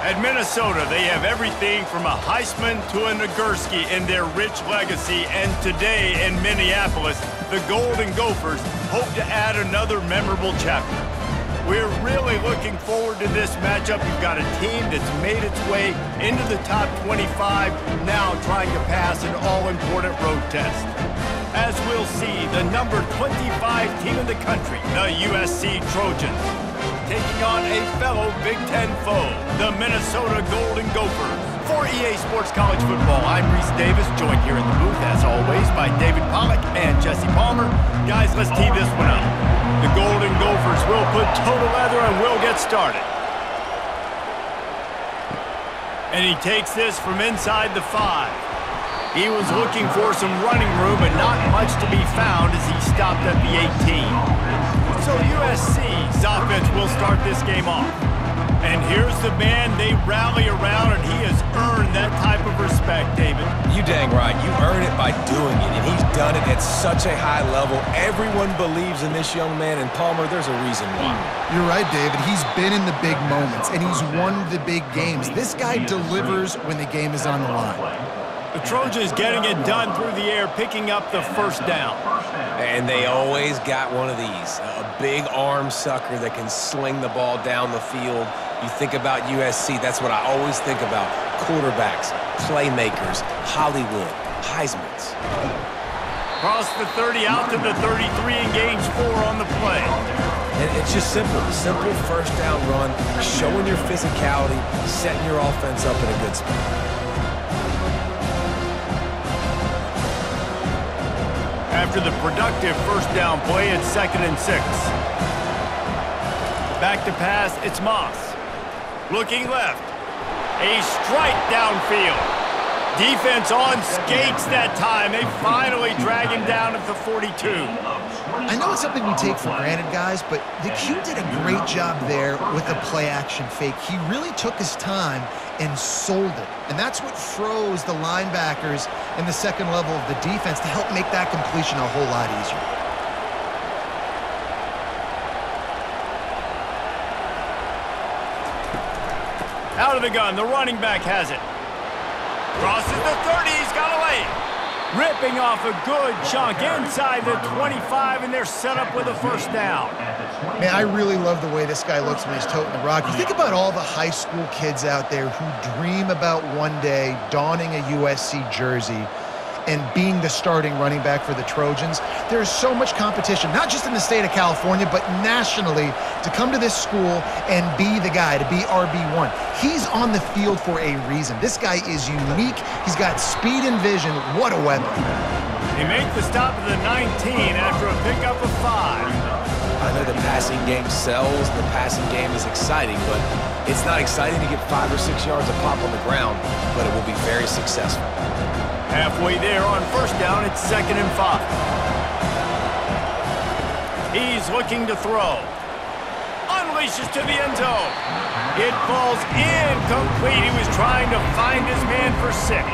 At Minnesota, they have everything from a Heisman to a Nagurski in their rich legacy, and today in Minneapolis, the Golden Gophers hope to add another memorable chapter. We're really looking forward to this matchup. You've got a team that's made its way into the top 25, now trying to pass an all-important road test. As we'll see, the number 25 team in the country, the USC Trojans, taking on a fellow Big Ten foe, the Minnesota Golden Gophers. For EA Sports College Football, I'm Rece Davis, joined here in the booth, as always, by David Pollack and Jesse Palmer. Guys, let's tee this one up. The Golden Gophers will put total leather and we'll get started. And he takes this from inside the five. He was looking for some running room, but not much to be found as he stopped at the 18. So USC's offense will start this game off. And here's the man they rally around, and he has earned that type of respect, David. You dang right. You earn it by doing it, and he's done it at such a high level. Everyone believes in this young man, and Palmer, there's a reason why. You're right, David. He's been in the big moments, and he's won the big games. This guy delivers when the game is on the line. The Trojans getting it done through the air, picking up the first down. And they always got one of these, a big arm sucker that can sling the ball down the field. You think about USC, that's what I always think about. Quarterbacks, playmakers, Hollywood, Heisman's. Cross the 30 out to the 33 and gains four on the play. And it's just simple. Simple first down run, showing your physicality, setting your offense up in a good spot. After the productive first down play at second and six. Back to pass, it's Moss. Looking left. A strike downfield. Defense on skates that time. They finally drag him down at the 42. I know it's something we take for granted, guys, but the Q did a great job there with the play-action fake. He really took his time and sold it. And that's what froze the linebackers in the second level of the defense to help make that completion a whole lot easier. Out of the gun, the running back has it. Crosses the 30, he's got away ripping off a good chunk inside the 25, and they're set up with a first down. Man, I really love the way this guy looks when he's toting the rock. You think about all the high school kids out there who dream about one day donning a USC jersey and being the starting running back for the Trojans. There's so much competition, not just in the state of California, but nationally, to come to this school and be the guy, to be RB1. He's on the field for a reason. This guy is unique. He's got speed and vision. What a weapon. He makes the stop of the 19 after a pickup of five. I know the passing game sells, the passing game is exciting, but it's not exciting to get five or six yards of pop on the ground, but it will be very successful. Halfway there on first down, it's second and five. He's looking to throw. Unleashes to the end zone. It falls incomplete. He was trying to find his man for six.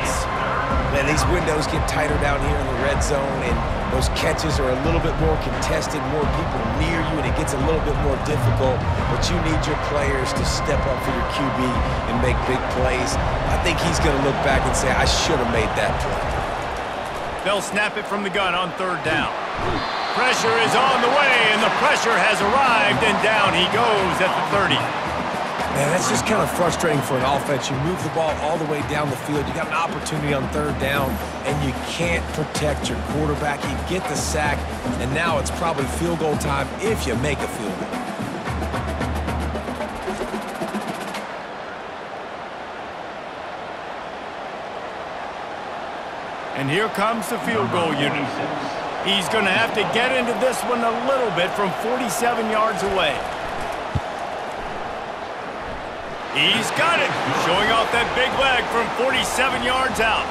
Man, these windows get tighter down here in the red zone, and those catches are a little bit more contested, more people near you, and it gets a little bit more difficult. But you need your players to step up for your QB and make big plays. I think he's going to look back and say, I should have made that play. They'll snap it from the gun on third down. Pressure is on the way, and the pressure has arrived, and down he goes at the 30. Man, that's just kind of frustrating for an offense. You move the ball all the way down the field. You got an opportunity on third down, and you can't protect your quarterback. You get the sack, and now it's probably field goal time if you make a field goal. And here comes the field goal unit. He's going to have to get into this one a little bit from 47 yards away. He's got it. Showing off that big leg from 47 yards out.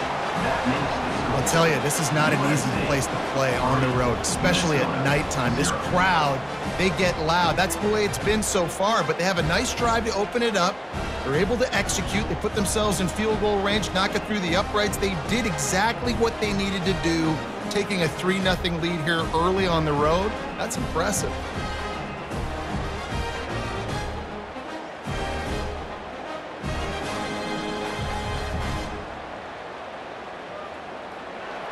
I'll tell you, this is not an easy place to play on the road, especially at nighttime. This crowd, they get loud. That's the way it's been so far, but they have a nice drive to open it up. They're able to execute. They put themselves in field goal range, knock it through the uprights. They did exactly what they needed to do, taking a 3-0 lead here early on the road. That's impressive.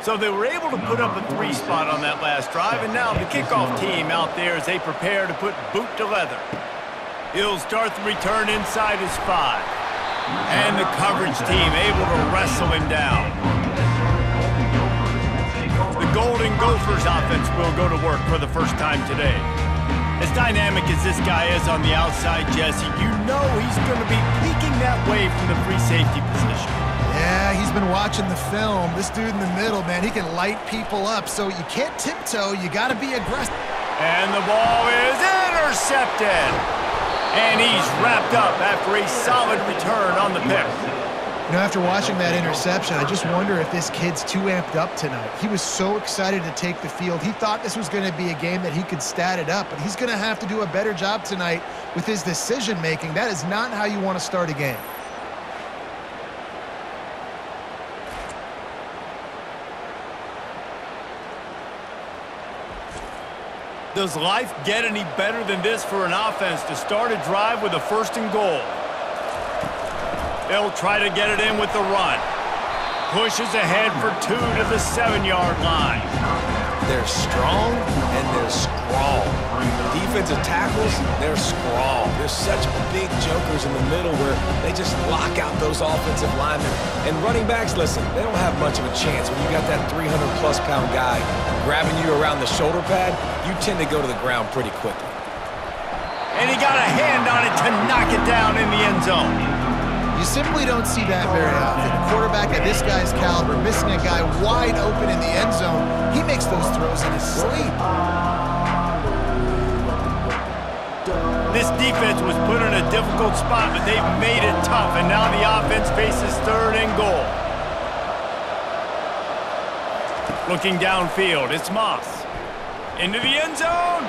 So they were able to put up a three spot on that last drive, and now the kickoff team out there as they prepare to put boot to leather. He'll start the return inside his five. And the coverage team able to wrestle him down. The Golden Gophers offense will go to work for the first time today. As dynamic as this guy is on the outside, Jesse, you know he's going to be peeking that way from the free safety position. Been watching the film. This dude in the middle, man, he can light people up. So you can't tiptoe. You got to be aggressive. And the ball is intercepted. And he's wrapped up after a solid return on the pick. You know, after watching that interception, I just wonder if this kid's too amped up tonight. He was so excited to take the field. He thought this was going to be a game that he could stat it up, but he's going to have to do a better job tonight with his decision-making. That is not how you want to start a game. Does life get any better than this for an offense to start a drive with a first and goal? They'll try to get it in with the run. Pushes ahead for two to the seven-yard line. They're strong and they're scrawl. Defensive tackles, they're scrawl. They're such big jokers in the middle where they just lock out those offensive linemen. And running backs, listen, they don't have much of a chance. When you got that 300-plus pound guy grabbing you around the shoulder pad, you tend to go to the ground pretty quickly. And he got a hand on it to knock it down in the end zone. You simply don't see that very often. A quarterback of this guy's caliber missing a guy wide open in the end zone, he makes those throws in his sleep. This defense was put in a difficult spot, but they've made it tough, and now the offense faces third and goal. Looking downfield, it's Moss. Into the end zone,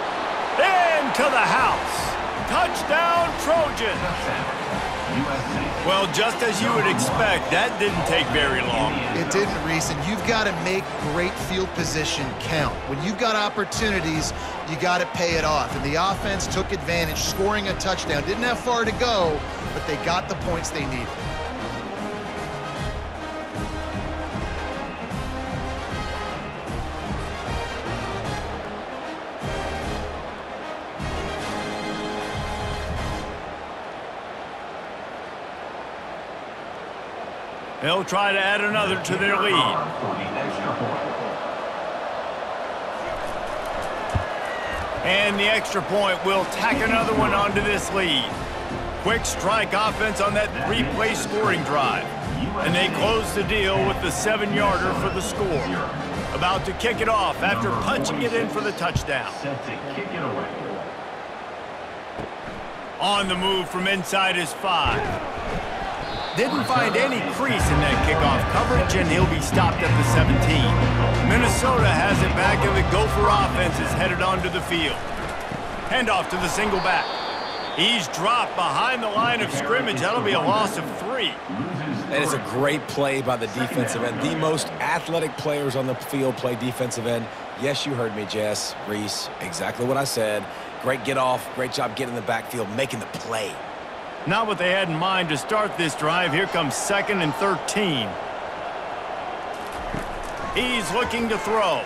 into the house. Touchdown, Trojan. Well, just as you would expect, that didn't take very long. It didn't, Rece, and you've got to make great field position count. When you've got opportunities, you got to pay it off. And the offense took advantage, scoring a touchdown. Didn't have far to go, but they got the points they needed. They'll try to add another to their lead. And the extra point will tack another one onto this lead. Quick strike offense on that three-play scoring drive. And they close the deal with the seven-yarder for the score. About to kick it off after punching it in for the touchdown. On the move from inside his five. Didn't find any crease in that kickoff coverage, and he'll be stopped at the 17. Minnesota has it back, and the Gopher offense is headed onto the field. Handoff to the single back. He's dropped behind the line of scrimmage. That'll be a loss of three. That is a great play by the defensive end. The most athletic players on the field play defensive end. Yes, you heard me, Jess, Reese. Exactly what I said. Great get off. Great job getting in the backfield, making the play. Not what they had in mind to start this drive. Here comes second and 13. He's looking to throw.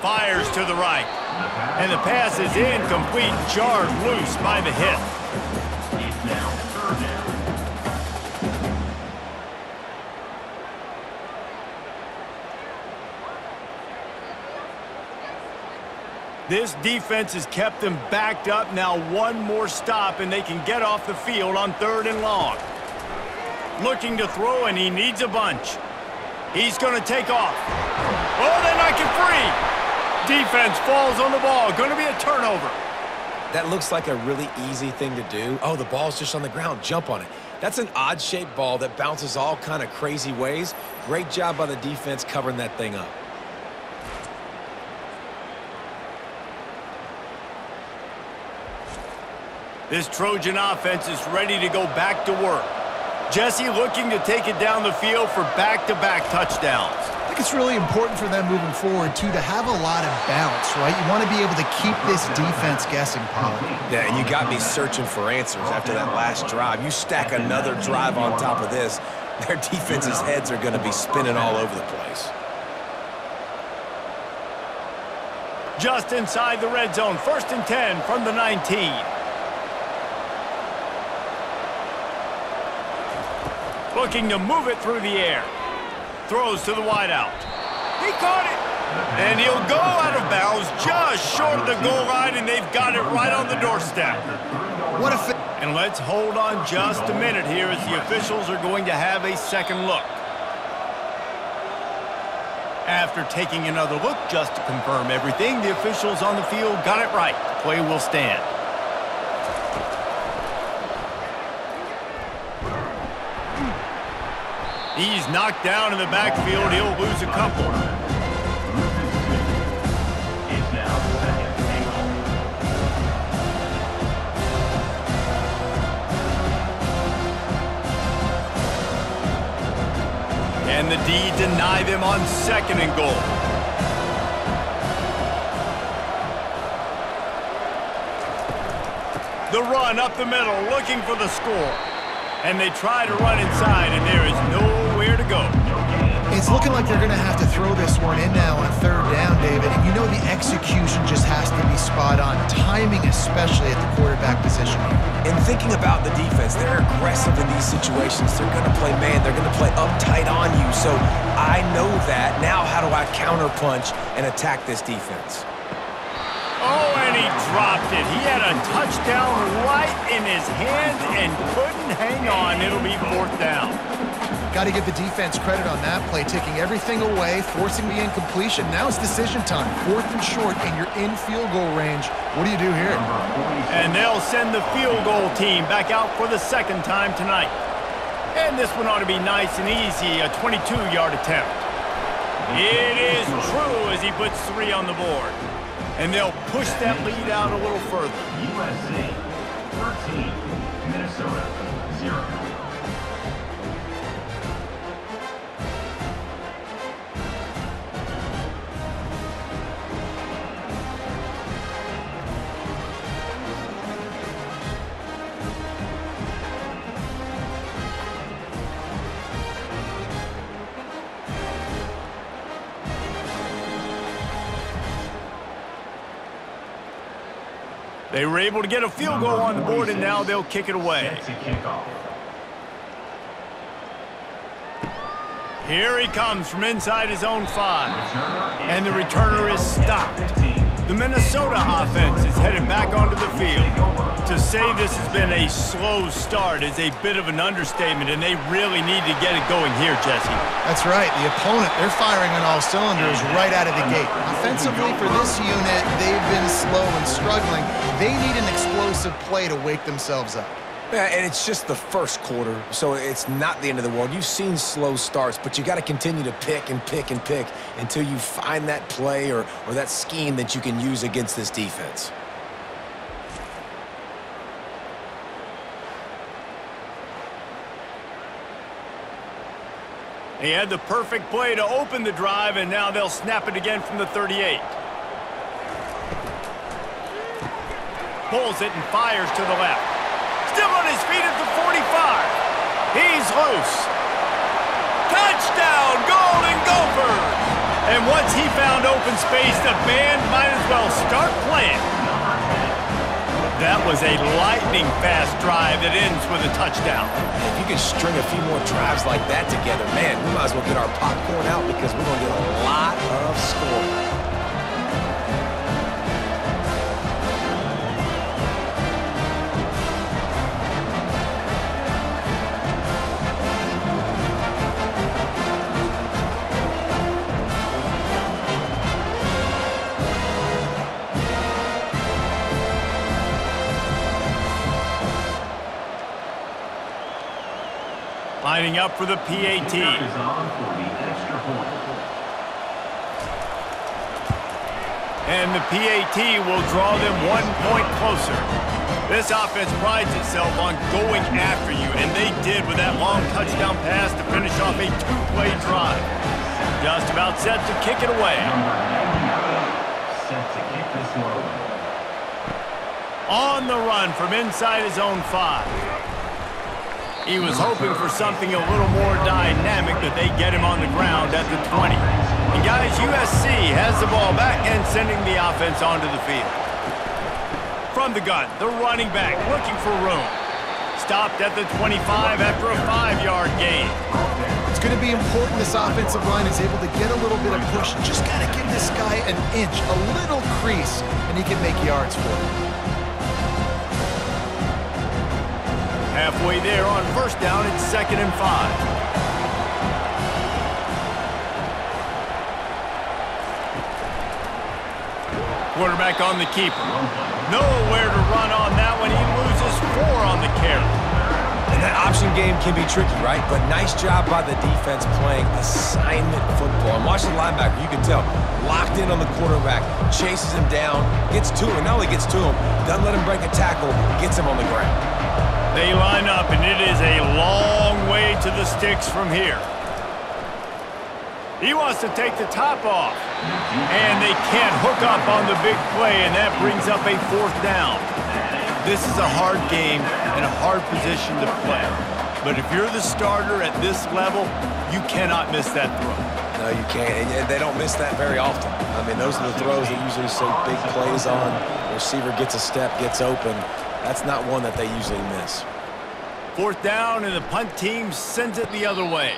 Fires to the right. And the pass is incomplete, jarred loose by the hit. This defense has kept them backed up. Now one more stop, and they can get off the field on third and long. Looking to throw, and he needs a bunch. He's going to take off. Oh, they knock it free. Defense falls on the ball. Going to be a turnover. That looks like a really easy thing to do. Oh, the ball's just on the ground. Jump on it. That's an odd-shaped ball that bounces all kind of crazy ways. Great job by the defense covering that thing up. This Trojan offense is ready to go back to work. Jesse looking to take it down the field for back-to-back -back touchdowns. I think it's really important for them moving forward, too, to have a lot of balance, right? You want to be able to keep this defense guessing, Pollack. Yeah, and you got me searching for answers after that last drive. You stack another drive on top of this, their defense's heads are going to be spinning all over the place. Just inside the red zone, first and 10 from the 19. Looking to move it through the air. Throws to the wideout. He caught it. And he'll go out of bounds just short of the goal line, and they've got it right on the doorstep. What a... And let's hold on just a minute here as the officials are going to have a second look. After taking another look just to confirm everything, the officials on the field got it right. The Play will stand. He's knocked down in the backfield. He'll lose a couple. And the D deny them on second and goal. The run up the middle, looking for the score. And they try to run inside, and there is nowhere to go. It's looking like they're going to have to throw this one in now on third down, David. And you know the execution just has to be spot on. Timing especially at the quarterback position. And thinking about the defense, they're aggressive in these situations. They're going to play man. They're going to play uptight on you. So I know that. Now how do I counterpunch and attack this defense? He dropped it. He had a touchdown right in his hand and couldn't hang on. It'll be fourth down. Got to give the defense credit on that play, taking everything away, forcing the incompletion. Now it's decision time. Fourth and short, and you're in field goal range. What do you do here? And they'll send the field goal team back out for the second time tonight. And this one ought to be nice and easy, a 22-yard attempt. It is true as he puts three on the board. And they'll push that lead out a little further. USC 13, Minnesota 0. They were able to get a field goal on the board, and now they'll kick it away. Here he comes from inside his own five. And the returner is stopped. The Minnesota offense is headed back onto the field. To say this has been a slow start is a bit of an understatement, and they really need to get it going here, Jesse. That's right. The opponent, they're firing on all cylinders right out of the gate. Offensively, for this unit, they've been slow and struggling. They need an explosive play to wake themselves up. Yeah, and it's just the first quarter, so it's not the end of the world. You've seen slow starts, but you got to continue to pick and pick and pick until you find that play or, or that scheme that you can use against this defense. He had the perfect play to open the drive, and now they'll snap it again from the 38. Pulls it and fires to the left. Still on his feet at the 45. He's loose. Touchdown, Golden Gophers! And once he found open space, the band might as well start playing. That was a lightning-fast drive that ends with a touchdown. If you can string a few more drives like that together, man, we might as well get our popcorn out because we're going to get a lot of scoring. Lining up for the PAT. And the PAT will draw them one point closer. This offense prides itself on going after you, and they did with that long touchdown pass to finish off a two-play drive. Just about set to kick it away. On the run from inside his own five. He was hoping for something a little more dynamic, that they get him on the ground at the 20. And guys, USC has the ball back and sending the offense onto the field. From the gun, the running back looking for room. Stopped at the 25 after a five-yard gain. It's going to be important this offensive line is able to get a little bit of push. Just got to give this guy an inch, a little crease, and he can make yards for it. Halfway there on first down, it's second and five. Quarterback on the keeper. Nowhere to run on that one. He loses four on the carry. And that option game can be tricky, right? But nice job by the defense playing assignment football. And watch the linebacker, you can tell, locked in on the quarterback, chases him down, gets to him, not only gets to him, doesn't let him break a tackle, gets him on the ground. They line up, and it is a long way to the sticks from here. He wants to take the top off. And they can't hook up on the big play, and that brings up a fourth down. This is a hard game and a hard position to play. But if you're the starter at this level, you cannot miss that throw. No, you can't. And they don't miss that very often. I mean, those are the throws they usually say big plays on. Receiver gets a step, gets open. That's not one that they usually miss. Fourth down, and the punt team sends it the other way.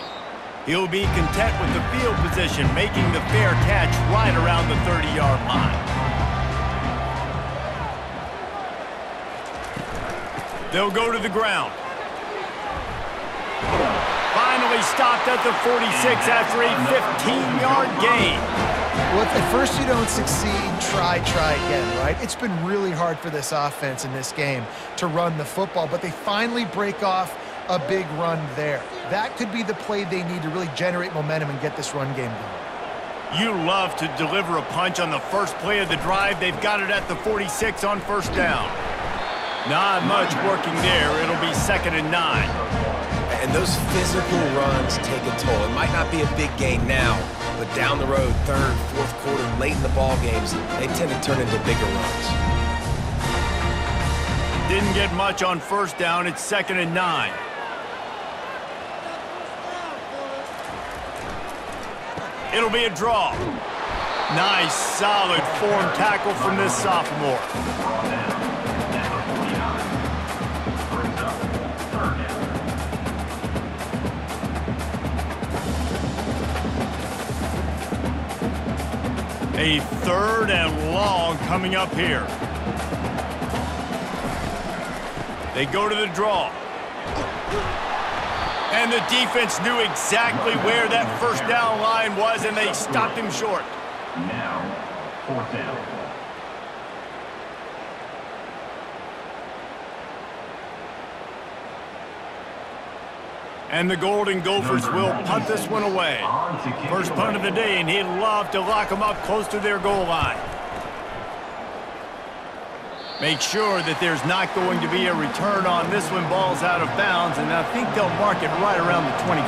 He'll be content with the field position, making the fair catch right around the 30-yard line. They'll go to the ground. Finally stopped at the 46 after a 15-yard gain. Well, if at first you don't succeed, try, try again, right? It's been really hard for this offense in this game to run the football, but they finally break off a big run there. That could be the play they need to really generate momentum and get this run game going. You love to deliver a punch on the first play of the drive. They've got it at the 46 on first down. Not much working there. It'll be second and nine. And those physical runs take a toll. It might not be a big gain now, but down the road, third, fourth quarter, late in the ball games, they tend to turn into bigger runs. Didn't get much on first down. It's second and nine. It'll be a draw. Nice, solid form tackle from this sophomore. A third and long coming up here. They go to the draw. And the defense knew exactly where that first down line was, and they stopped him short. Now, fourth down. And the Golden Gophers will punt this one away. First punt of the day, and he'd love to lock them up close to their goal line. Make sure that there's not going to be a return on this one. Ball's out of bounds, and I think they'll mark it right around the 25.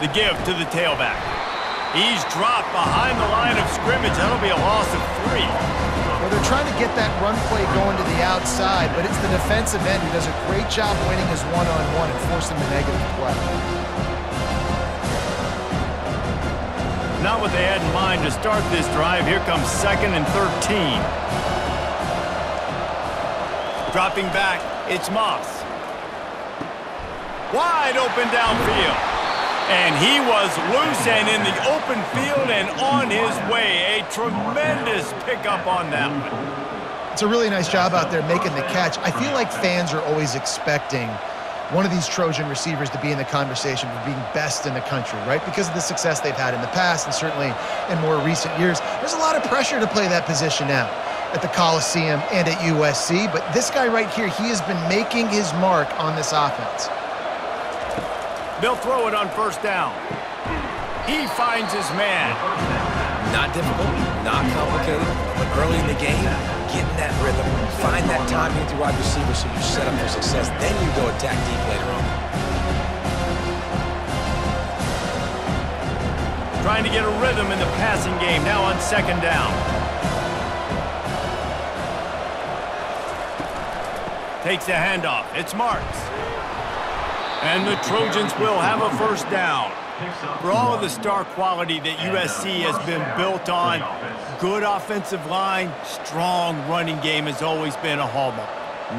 The give to the tailback. He's dropped behind the line of scrimmage. That'll be a loss of three. They're trying to get that run play going to the outside, but it's the defensive end who does a great job winning his one-on-one and forcing the negative play. Not what they had in mind to start this drive. Here comes second and 13. Dropping back, it's Moss. Wide open downfield. And he was loose and in the open field and on his way. A tremendous pickup on that one. It's a really nice job out there making the catch. I feel like fans are always expecting one of these Trojan receivers to be in the conversation for being best in the country, right? Because of the success they've had in the past and certainly in more recent years. There's a lot of pressure to play that position now at the Coliseum and at USC, but this guy right here, he has been making his mark on this offense. They'll throw it on first down. He finds his man. Not difficult, not complicated, but early in the game, getting that rhythm, find that timing with your wide receiver so you're set up for success. Then you go attack deep later on. Trying to get a rhythm in the passing game now on second down. Takes the handoff. It's Marks. And the Trojans will have a first down. For all of the star quality that USC has been built on, good offensive line, strong running game has always been a hallmark.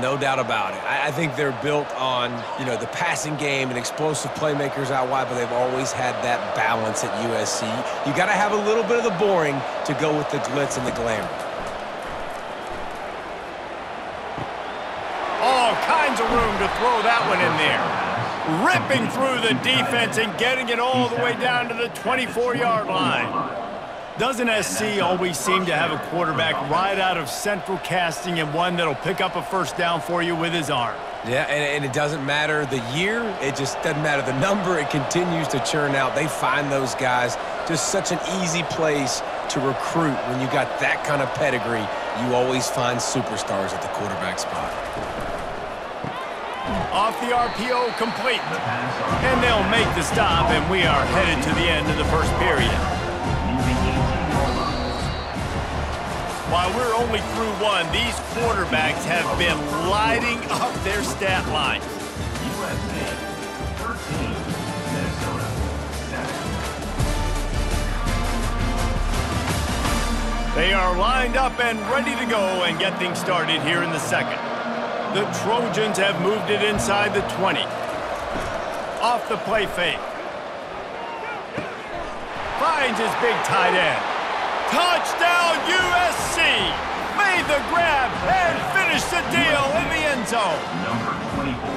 No doubt about it. I, I think they're built on, you know, the passing game and explosive playmakers out wide, but they've always had that balance at USC. You got to have a little bit of the boring to go with the glitz and the glamour. All kinds of room to throw that one in there. Ripping through the defense and getting it all the way down to the 24-yard line. Doesn't SC always seem to have a quarterback right out of central casting and one that'll pick up a first down for you with his arm? Yeah, and, and, it doesn't matter the year. It just doesn't matter the number. It continues to churn out. They find those guys. Just such an easy place to recruit when you got that kind of pedigree. You always find superstars at the quarterback spot. Off the RPO complete. And they'll make the stop, and we are headed to the end of the first period. While we're only through one, these quarterbacks have been lighting up their stat lines. USA 13, Minnesota 7. They are lined up and ready to go and get things started here in the second. The Trojans have moved it inside the 20. Off the play fake. Finds his big tight end. Touchdown USC! Made the grab and finished the deal in the end zone. Number 24.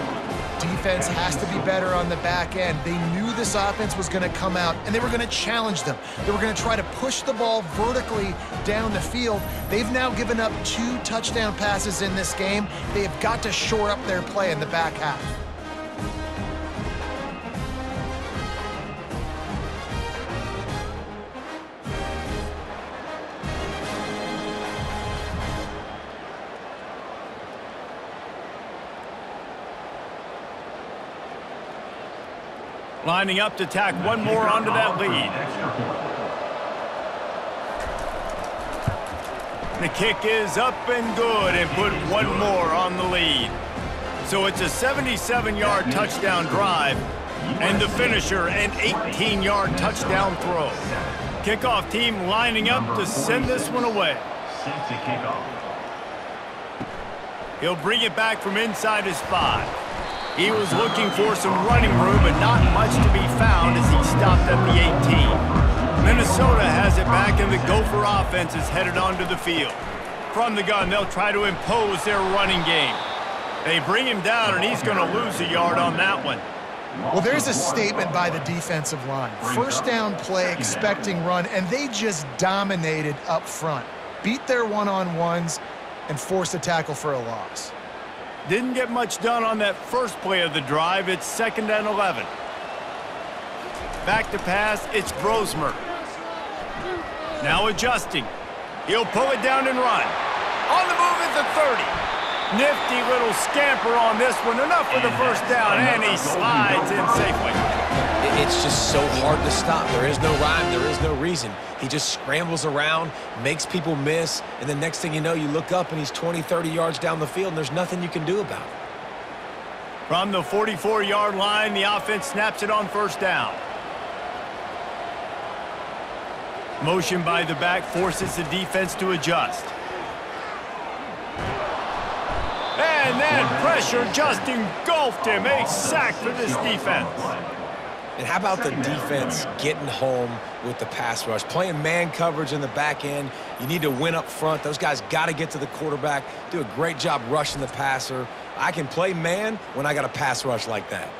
Defense has to be better on the back end. They knew this offense was going to come out, and they were going to challenge them. They were going to try to push the ball vertically down the field. They've now given up two touchdown passes in this game. They have got to shore up their play in the back half. Lining up to tack one more onto that lead. The kick is up and good and put one more on the lead. So it's a 77-yard touchdown drive and the finisher an 18-yard touchdown throw. Kickoff team lining up to send this one away. He'll bring it back from inside his five. He was looking for some running room, but not much to be found as he stopped at the 18. Minnesota has it back, and the Gopher offense is headed onto the field. From the gun, they'll try to impose their running game. They bring him down, and he's going to lose a yard on that one. Well, there's a statement by the defensive line. First down play, expecting run, and they just dominated up front. Beat their one-on-ones and forced a tackle for a loss. Didn't get much done on that first play of the drive. It's second and 11. Back to pass, it's Brosmer. Now adjusting. He'll pull it down and run. On the move at the 30. Nifty little scamper on this one. Enough for the first down, and he slides in safely. It- It's just so hard to stop. There is no rhyme. There is no reason. He just scrambles around, makes people miss, and the next thing you know, you look up and he's 20, 30 yards down the field, and there's nothing you can do about it. From the 44-yard line, the offense snaps it on first down. Motion by the back forces the defense to adjust. And that pressure just engulfed him. A sack for this defense. And how about the defense getting home with the pass rush? Playing man coverage in the back end. You need to win up front. Those guys got to get to the quarterback, do a great job rushing the passer. I can play man when I got a pass rush like that.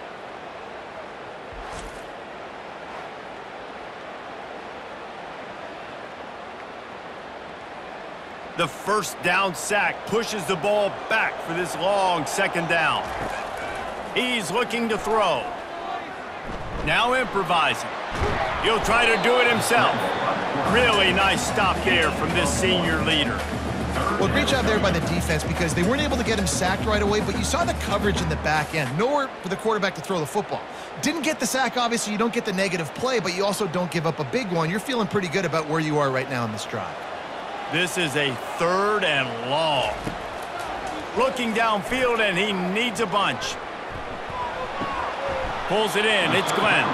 The first down sack pushes the ball back for this long second down. He's looking to throw. Now improvising. He'll try to do it himself. Really nice stop there from this senior leader. Well, great job there by the defense because they weren't able to get him sacked right away, but you saw the coverage in the back end. Nowhere for the quarterback to throw the football. Didn't get the sack, obviously. You don't get the negative play, but you also don't give up a big one. You're feeling pretty good about where you are right now in this drive. This is a third and long. Looking downfield, and he needs a bunch. Pulls it in. It's Glenn.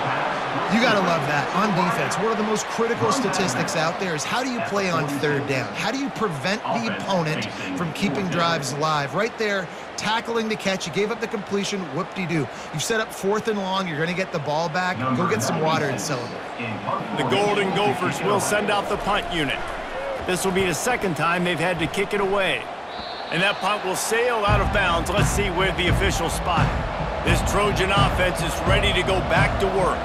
You got to love that. On defense, one of the most critical statistics out there is how do you play on third down? How do you prevent the opponent from keeping drives alive? Right there, tackling the catch. You gave up the completion. Whoop-de-doo. You've set up fourth and long. You're going to get the ball back. Go get some water and celebrate. The Golden Gophers will send out the punt unit. This will be the second time they've had to kick it away. And that punt will sail out of bounds. Let's see where the official spot. This Trojan offense is ready to go back to work.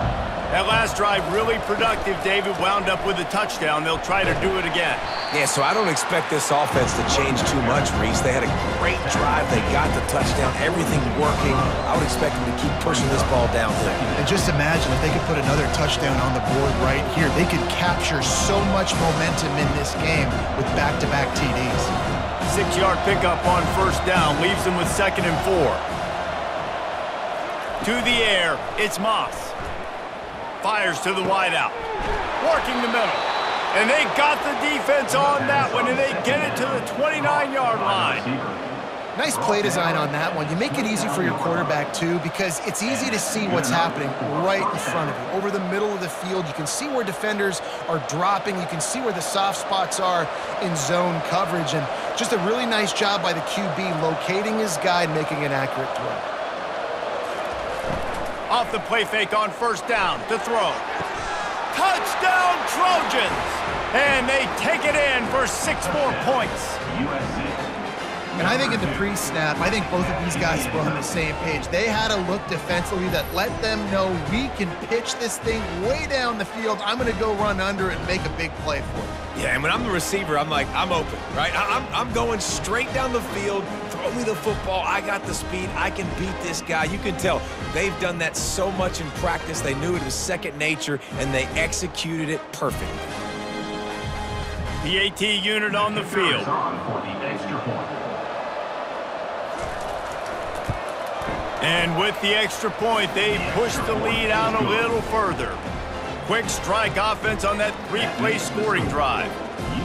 That last drive really productive. David wound up with a touchdown. They'll try to do it again. Yeah, so I don't expect this offense to change too much, Rece. They had a great drive. They got the touchdown. Everything working. I would expect them to keep pushing this ball downhill. And just imagine if they could put another touchdown on the board right here. They could capture so much momentum in this game with back-to-back -back TDs. Six-yard pickup on first down leaves them with second and four. To the air, it's Moss. Fires to the wideout. Working the middle. And they got the defense on that one, and they get it to the 29-yard line. Nice play design on that one. You make it easy for your quarterback, too, because it's easy to see what's happening right in front of you. Over the middle of the field, you can see where defenders are dropping. You can see where the soft spots are in zone coverage. And just a really nice job by the QB locating his guy and making an accurate throw. Off the play fake on first down to throw. Touchdown Trojans! And they take it in for six more points. And I think in the pre-snap, I think both of these guys were on the same page. They had a look defensively that let them know we can pitch this thing way down the field. I'm going to go run under it and make a big play for it. Yeah, and when I'm the receiver, I'm like, I'm open, right? I'm, I'm going straight down the field. Throw me the football. I got the speed. I can beat this guy. You can tell they've done that so much in practice. They knew it was second nature, and they executed it perfectly. The AT unit on the field. And with the extra point, they push the lead out a little further. Quick strike offense on that three-play scoring drive.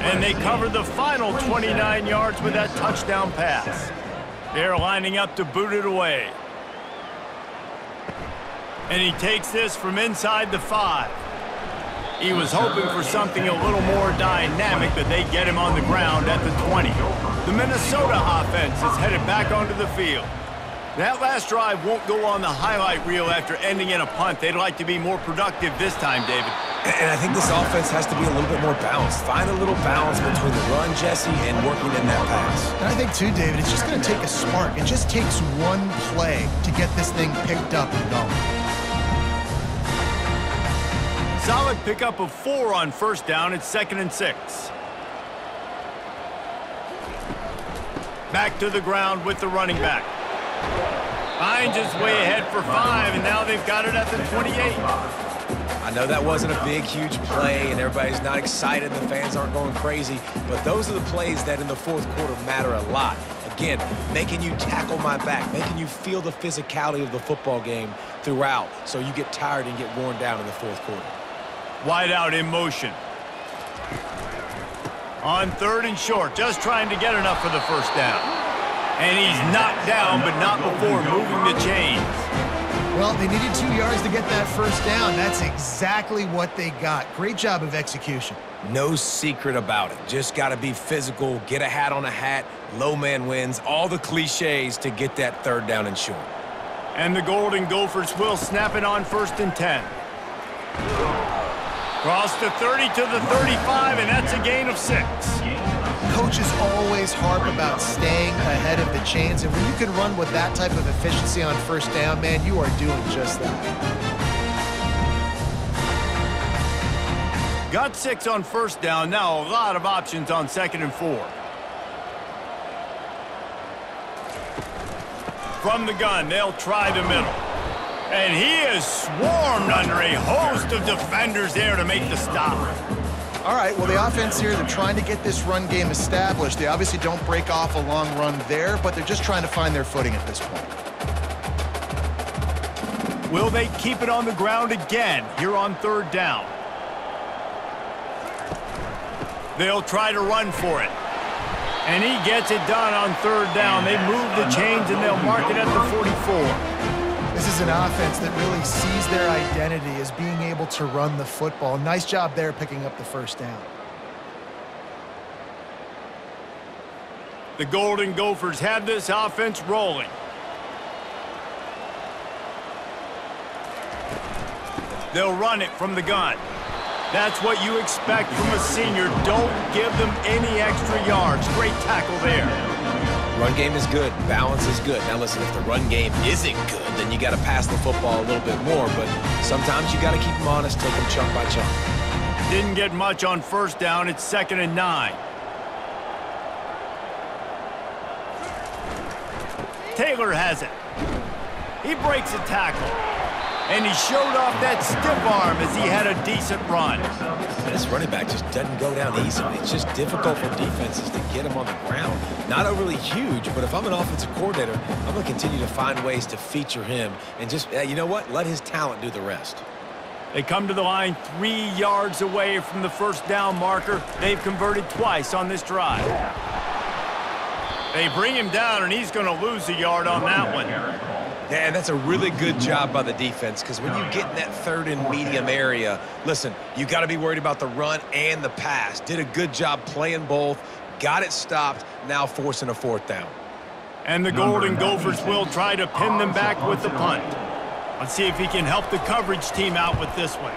And they cover the final 29 yards with that touchdown pass. They're lining up to boot it away. And he takes this from inside the five. He was hoping for something a little more dynamic, but they get him on the ground at the 20. The Minnesota offense is headed back onto the field. That last drive won't go on the highlight reel after ending in a punt. They'd like to be more productive this time, David. And I think this offense has to be a little bit more balanced. Find a little balance between the run, Jesse, and working in that pass. And I think, too, David, it's just going to take a spark. It just takes one play to get this thing picked up and going. Solid pickup of four on first down. It's second and six. Back to the ground with the running back. Hines is way ahead for five, and now they've got it at the 28. I know that wasn't a big, huge play, and everybody's not excited. The fans aren't going crazy, but those are the plays that in the fourth quarter matter a lot. Again, making you tackle my back, making you feel the physicality of the football game throughout so you get tired and get worn down in the fourth quarter. Wide out in motion. On third and short, just trying to get enough for the first down. And he's knocked down, but not before moving the chains. Well, they needed two yards to get that first down. That's exactly what they got. Great job of execution. No secret about it. Just got to be physical, get a hat on a hat, low man wins, all the cliches to get that third down and short. And the Golden Gophers will snap it on first and 10. Cross the 30 to the 35, and that's a gain of six. Coaches always harp about staying ahead of the chains, and when you can run with that type of efficiency on first down, man, you are doing just that. Got six on first down. Now a lot of options on second and four. From the gun, they'll try the middle. And he is swarmed under a host of defenders there to make the stop. All right, well, the offense here, they're trying to get this run game established. They obviously don't break off a long run there, but they're just trying to find their footing at this point. Will they keep it on the ground again here on third down? They'll try to run for it. And he gets it done on third down. They move the chains and they'll mark it at the 44. This is an offense that really sees their identity as being able to run the football. Nice job there picking up the first down. The Golden Gophers have this offense rolling. They'll run it from the gun. That's what you expect from a senior. Don't give them any extra yards. Great tackle there. Run game is good. Balance is good. Now listen, if the run game isn't good, then you got to pass the football a little bit more. But sometimes you got to keep them honest, take them chunk by chunk. Didn't get much on first down. It's second and nine. Taylor has it. He breaks a tackle. And he showed off that stiff arm as he had a decent run. This running back just doesn't go down easily. It's just difficult for defenses to get him on the ground. Not overly huge, but if I'm an offensive coordinator, I'm going to continue to find ways to feature him and just, you know what, let his talent do the rest. They come to the line three yards away from the first down marker. They've converted twice on this drive. They bring him down, and he's going to lose a yard on that one. Yeah, and that's a really good job by the defense because when you get in that third and medium area, listen, you got to be worried about the run and the pass. Did a good job playing both, got it stopped, now forcing a fourth down. And the Golden Gophers will try to pin them back with the punt. Let's see if he can help the coverage team out with this one.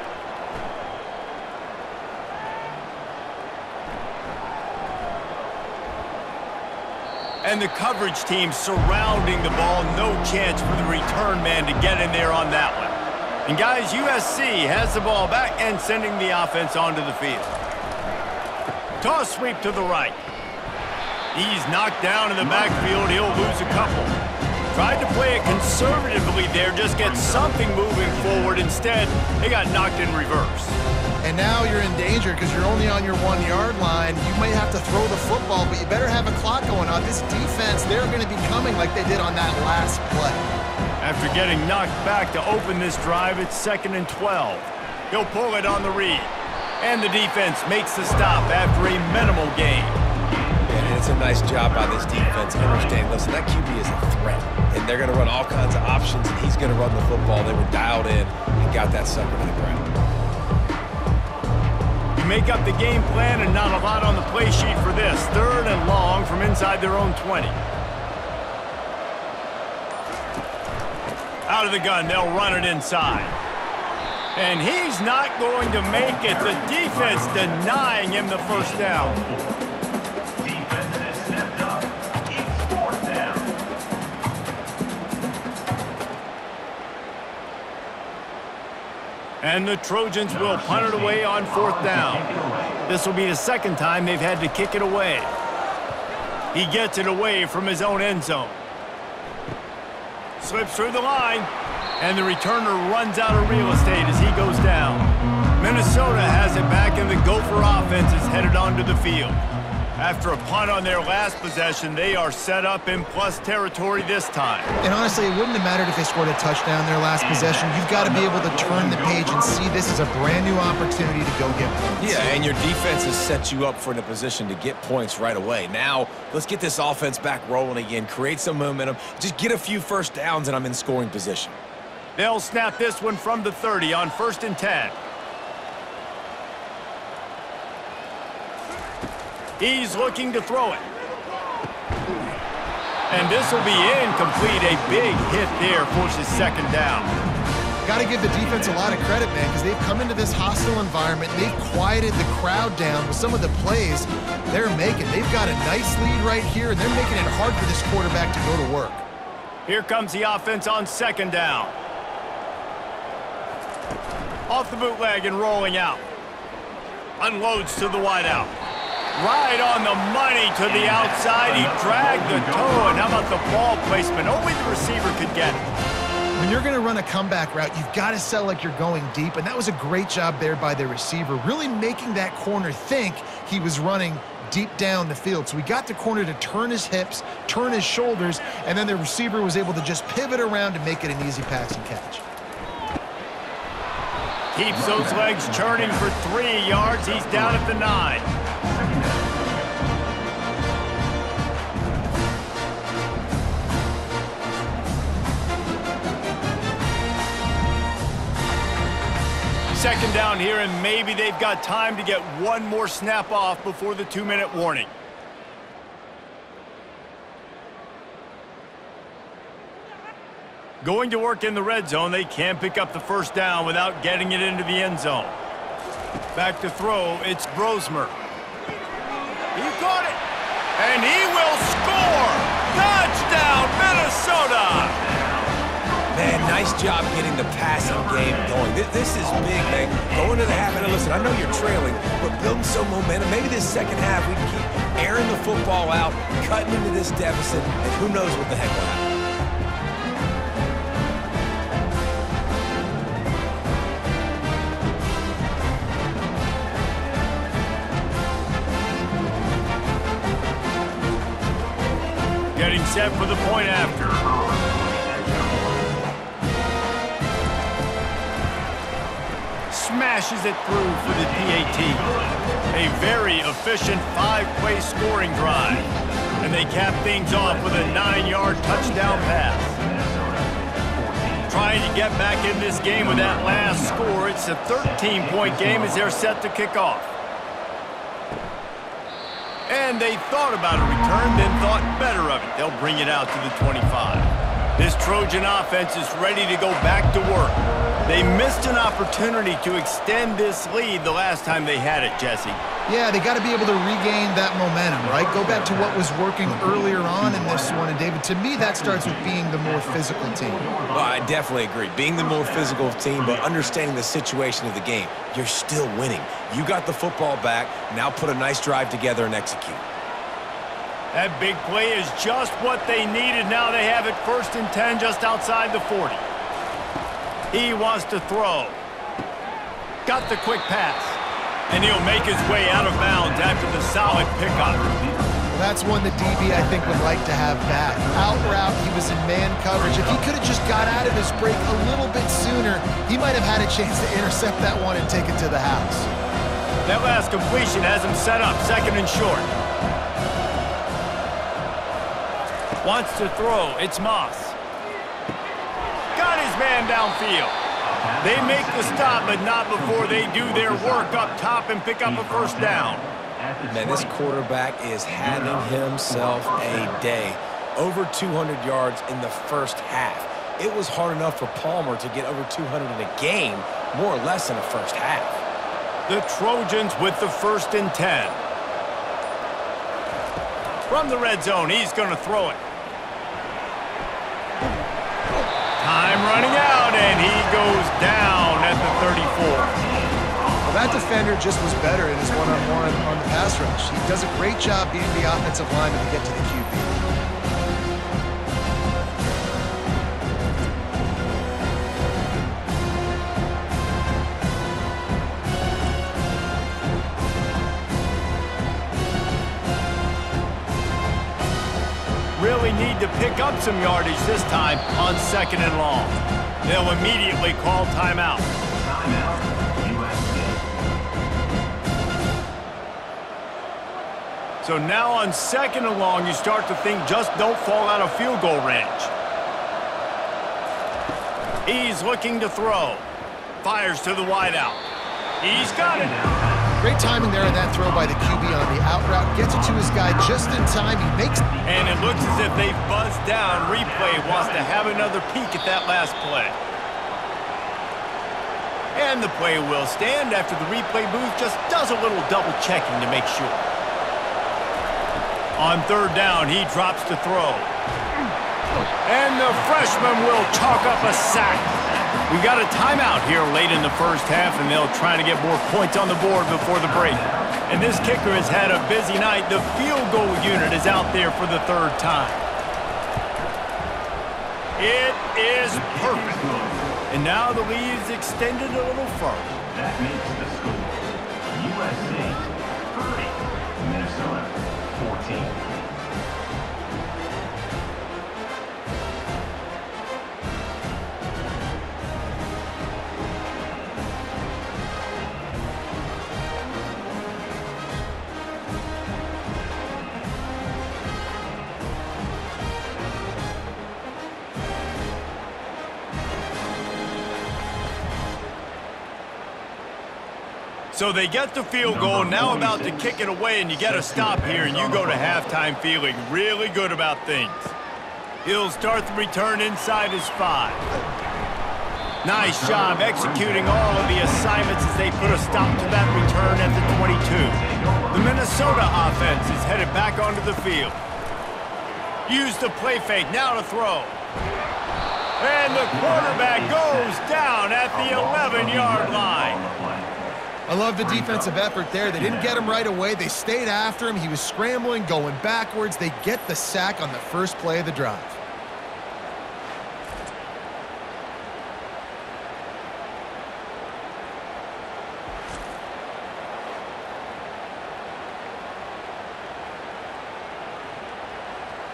And the coverage team surrounding the ball. No chance for the return man to get in there on that one. And guys, USC has the ball back and sending the offense onto the field. Toss sweep to the right. He's knocked down in the backfield. He'll lose a couple. Tried to play it conservatively there, just get something moving forward. Instead, they got knocked in reverse. And now you're in danger because you're only on your one-yard line. You may have to throw the football, but you better have a clock going on. This defense, they're going to be coming like they did on that last play. After getting knocked back to open this drive, it's second and 12. He'll pull it on the read. And the defense makes the stop after a minimal gain. And it's a nice job by this defense. Understand, listen, that QB is a threat. And they're going to run all kinds of options, and he's going to run the football. They were dialed in and got that sucker to the ground. You make up the game plan and not a lot on the play sheet for this. Third and long from inside their own 20. Out of the gun, they'll run it inside. And he's not going to make it. The defense denying him the first down. And the Trojans will punt it away on fourth down. This will be the second time they've had to kick it away. He gets it away from his own end zone. Slips through the line, and the returner runs out of real estate as he goes down. Minnesota has it back, and the Gopher offense is headed onto the field. After a punt on their last possession, they are set up in plus territory this time. And honestly, it wouldn't have mattered if they scored a touchdown their last possession. You've got to be able to turn the page and see this as a brand new opportunity to go get points. Yeah, and your defense has set you up for in a position to get points right away. Now, let's get this offense back rolling again, create some momentum, just get a few first downs, and I'm in scoring position. They'll snap this one from the 30 on first and 10. He's looking to throw it. And this will be incomplete. A big hit there forces second down. Got to give the defense a lot of credit, man, because they've come into this hostile environment. They've quieted the crowd down with some of the plays they're making. They've got a nice lead right here, and they're making it hard for this quarterback to go to work. Here comes the offense on second down. Off the bootleg and rolling out. Unloads to the wideout. Right on the money to the outside. He dragged the toe, and how about the ball placement? Only the receiver could get it. When you're going to run a comeback route, you've got to sell like you're going deep, and that was a great job there by the receiver, really making that corner think he was running deep down the field. So we got the corner to turn his hips, turn his shoulders, and then the receiver was able to just pivot around and make it an easy passing catch. Keeps those legs churning for three yards. He's down at the nine. Second down here, and maybe they've got time to get one more snap off before the two-minute warning. Going to work in the red zone, they can't pick up the first down without getting it into the end zone. Back to throw, it's Brosmer. He caught it, and he will score! Touchdown, Minnesota! Man, nice job getting the passing game going. This, is big, man. Going to the half, and listen, I know you're trailing, but building some momentum. Maybe this second half we can keep airing the football out, cutting into this deficit, and who knows what the heck will happen. Getting set for the point after. Smashes it through for the PAT. A very efficient five-play scoring drive. And they cap things off with a nine-yard touchdown pass. Trying to get back in this game with that last score. It's a 13-point game as they're set to kick off. And they thought about a return, then thought better of it. They'll bring it out to the 25. This Trojan offense is ready to go back to work. They missed an opportunity to extend this lead the last time they had it, Jesse. Yeah, they got to be able to regain that momentum, right? Go back to what was working earlier on in this one. And, David, to me, that starts with being the more physical team. Well, I definitely agree. Being the more physical team, but understanding the situation of the game. You're still winning. You got the football back. Now put a nice drive together and execute. That big play is just what they needed. Now they have it first and 10 just outside the 40. He wants to throw. Got the quick pass. And he'll make his way out of bounds after the solid pickup. Well, that's one the DB, I think, would like to have back. Out route, he was in man coverage. If he could have just got out of his break a little bit sooner, he might have had a chance to intercept that one and take it to the house. That last completion has him set up second and short. Wants to throw. It's Moss. His man downfield. They make the stop, but not before they do their work up top and pick up a first down. Man, this quarterback is having himself a day. Over 200 yards in the first half. It was hard enough for Palmer to get over 200 in a game, more or less in the first half. The Trojans with the first and 10. From the red zone, he's going to throw it. Time running out, and he goes down at the 34. Well, that defender just was better in his one-on-one -on, -one on the pass rush. He does a great job being the offensive lineman to get to the QB. Really need to pick up some yardage this time on second and long. They'll immediately call timeout. Timeout. So now on second and long, you start to think just don't fall out of field goal range. He's looking to throw. Fires to the wideout. He's got it. Great timing there on that throw by the QB on the out route. Gets it to his guy just in time. He makes... And it looks as if they've buzzed down. Replay wants to have another peek at that last play. And the play will stand after the replay booth just does a little double checking to make sure. On third down, he drops the throw. And the freshman will chalk up a sack. We got a timeout here late in the first half, and they'll try to get more points on the board before the break. And this kicker has had a busy night. The field goal unit is out there for the third time. It is perfect. And now the lead is extended a little further. That makes the score USC 30, Minnesota 14. So they get the field goal, now about to kick it away, and you get a stop here, and you go to halftime feeling really good about things. He'll start the return inside his five. Nice job executing all of the assignments as they put a stop to that return at the 22. The Minnesota offense is headed back onto the field. Use the play fake, now to throw. And the quarterback goes down at the 11-yard line. I love the defensive effort there. They didn't get him right away. They stayed after him. He was scrambling, going backwards. They get the sack on the first play of the drive.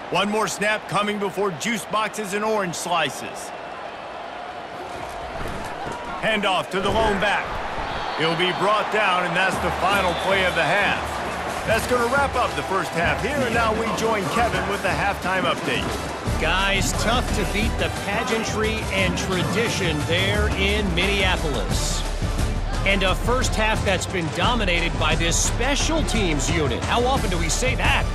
One more snap coming before juice boxes and orange slices. Handoff to the lone back. He'll be brought down, and that's the final play of the half. That's going to wrap up the first half here, and now we join Kevin with the halftime update. Guys, tough to beat the pageantry and tradition there in Minneapolis. And a first half that's been dominated by this special teams unit. How often do we say that?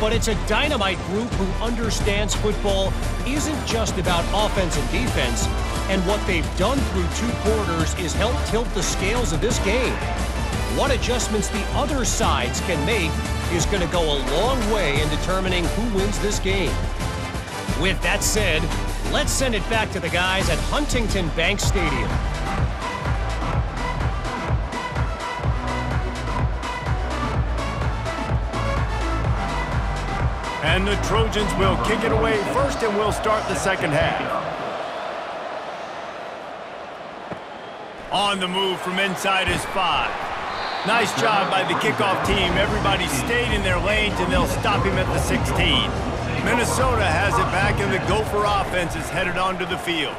But it's a dynamite group who understands football isn't just about offense and defense, and what they've done through two quarters is help tilt the scales of this game. What adjustments the other sides can make is going to go a long way in determining who wins this game. With that said, let's send it back to the guys at Huntington Bank Stadium. And the Trojans will kick it away first, and we'll start the second half. On the move from inside his five. Nice job by the kickoff team. Everybody stayed in their lanes, and they'll stop him at the 16. Minnesota has it back, and the Gopher offense is headed onto the field.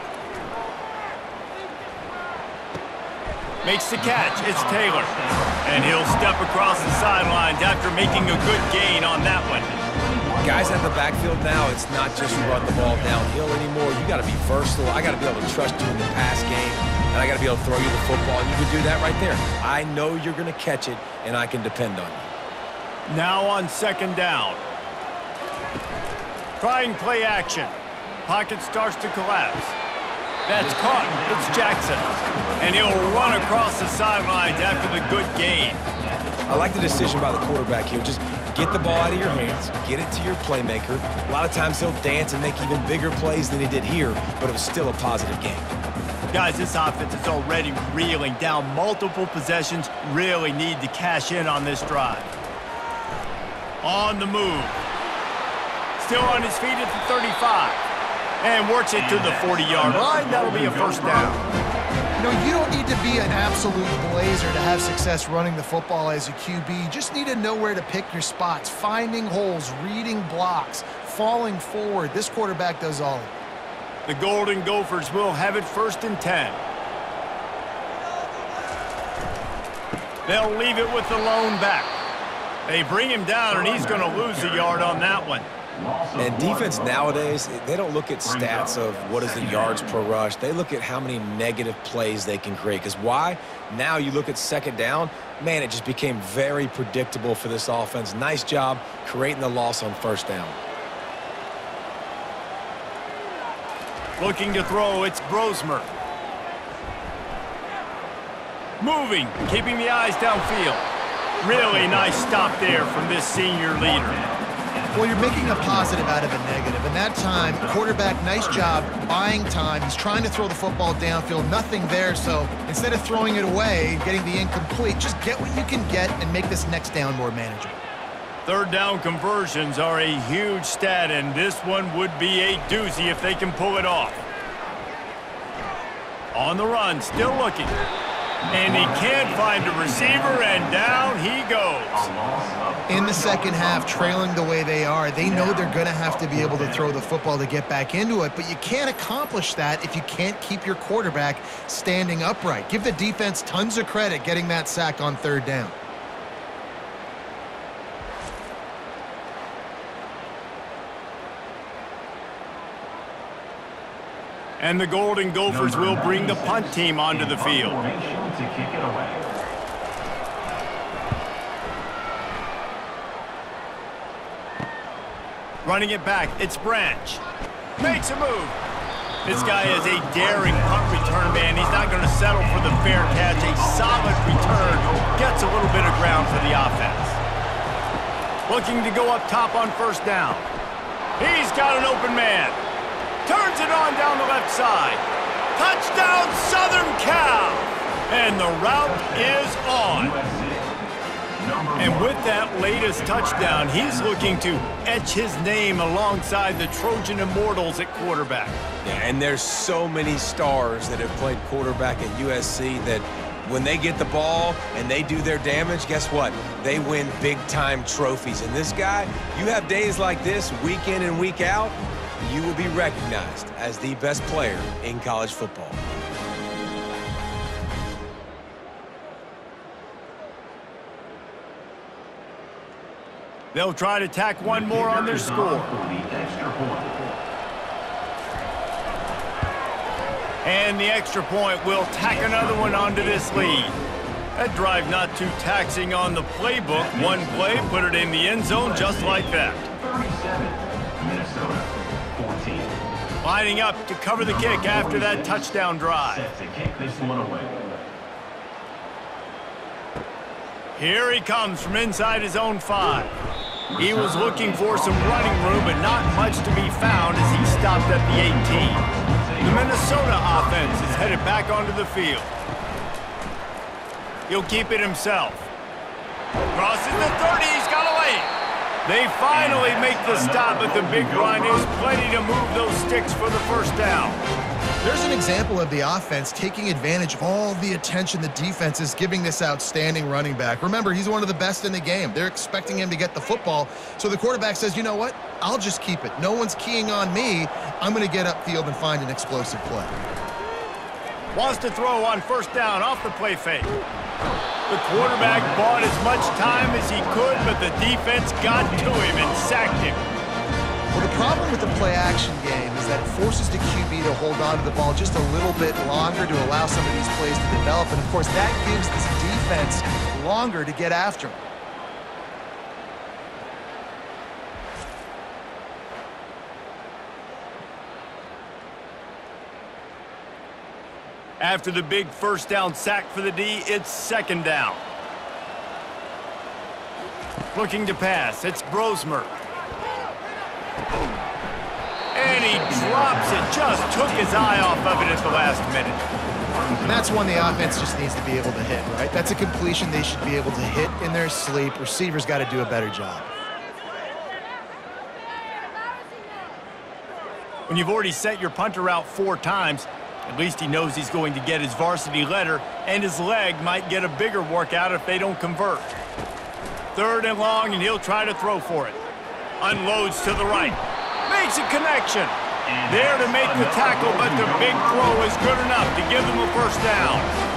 Makes the catch. It's Taylor. And he'll step across the sidelines after making a good gain on that one. Guys at the backfield now, it's not just run the ball downhill anymore. You got to be versatile. I got to be able to trust you in the pass game, and I got to be able to throw you the football, and you can do that right there. I know you're going to catch it, and I can depend on you. Now on second down. Trying play action. Pocket starts to collapse. That's caught. It's Jackson. And he'll run across the sidelines after the good gain. I like the decision by the quarterback here. Just get the ball out of your hands, get it to your playmaker. A lot of times he'll dance and make even bigger plays than he did here, but it was still a positive game. Guys, this offense is already reeling down multiple possessions. Really need to cash in on this drive. On the move. Still on his feet at the 35. And works it to the 40-yard line. That'll be a first down. You know, you don't need to be an absolute blazer to have success running the football as a QB. You just need to know where to pick your spots, finding holes, reading blocks, falling forward. This quarterback does all of it. The Golden Gophers will have it first and 10. They'll leave it with the lone back. They bring him down, and he's going to lose a yard on that one. And defense nowadays, they don't look at stats of what is the yards per rush. They look at how many negative plays they can create. Because why? Now you look at second down, man, it just became very predictable for this offense. Nice job creating the loss on first down. Looking to throw, it's Brosmer. Moving, keeping the eyes downfield. Really nice stop there from this senior leader. Well, you're making a positive out of a negative. And that time, quarterback, nice job buying time. He's trying to throw the football downfield, nothing there. So instead of throwing it away, getting the incomplete, just get what you can get and make this next down more manageable. Third down conversions are a huge stat, and this one would be a doozy if they can pull it off. On the run, still looking. And he can't find a receiver, and down he goes. In the second half, trailing the way they are, they know they're going to have to be able to throw the football to get back into it, but you can't accomplish that if you can't keep your quarterback standing upright. Give the defense tons of credit getting that sack on third down. And the Golden Gophers will bring the punt team onto the field. Running it back, it's Branch. Makes a move. This guy is a daring punt return man. He's not going to settle for the fair catch. A solid return. Gets a little bit of ground for the offense. Looking to go up top on first down. He's got an open man. Turns it on down the left side. Touchdown, Southern Cal! And the route is on. And with that latest touchdown, he's looking to etch his name alongside the Trojan Immortals at quarterback. Yeah, and there's so many stars that have played quarterback at USC that when they get the ball and they do their damage, guess what? They win big-time trophies. And this guy, you have days like this, week in and week out, you will be recognized as the best player in college football. They'll try to tack one more on their score. And the extra point will tack another one onto this lead. That drive not too taxing on the playbook. One play, put it in the end zone just like that. 37, Minnesota, 14. Lining up to cover the kick after that touchdown drive. Here he comes from inside his own five. He was looking for some running room, but not much to be found as he stopped at the 18. The Minnesota offense is headed back onto the field. He'll keep it himself. Crosses the 30, he's got a lane. They finally make the stop at the big run. Is plenty to move those sticks for the first down. There's an example of the offense taking advantage of all the attention the defense is giving this outstanding running back. Remember, he's one of the best in the game. They're expecting him to get the football. So the quarterback says, you know what? I'll just keep it. No one's keying on me. I'm going to get upfield and find an explosive play. Wants to throw on first down off the play fake. The quarterback bought as much time as he could, but the defense got to him and sacked him. Well, the problem with the play action game is that it forces the QB to hold on to the ball just a little bit longer to allow some of these plays to develop. And of course, that gives this defense longer to get after him. After the big first down sack for the D, it's second down. Looking to pass, it's Brosmer. And he drops it, just took his eye off of it at the last minute. And that's one the offense just needs to be able to hit, right? That's a completion they should be able to hit in their sleep. Receivers got to do a better job. When you've already set your punter out four times, at least he knows he's going to get his varsity letter, and his leg might get a bigger workout if they don't convert. Third and long, and he'll try to throw for it. Unloads to the right. Makes a connection. There to make the tackle, but the big throw is good enough to give them a first down.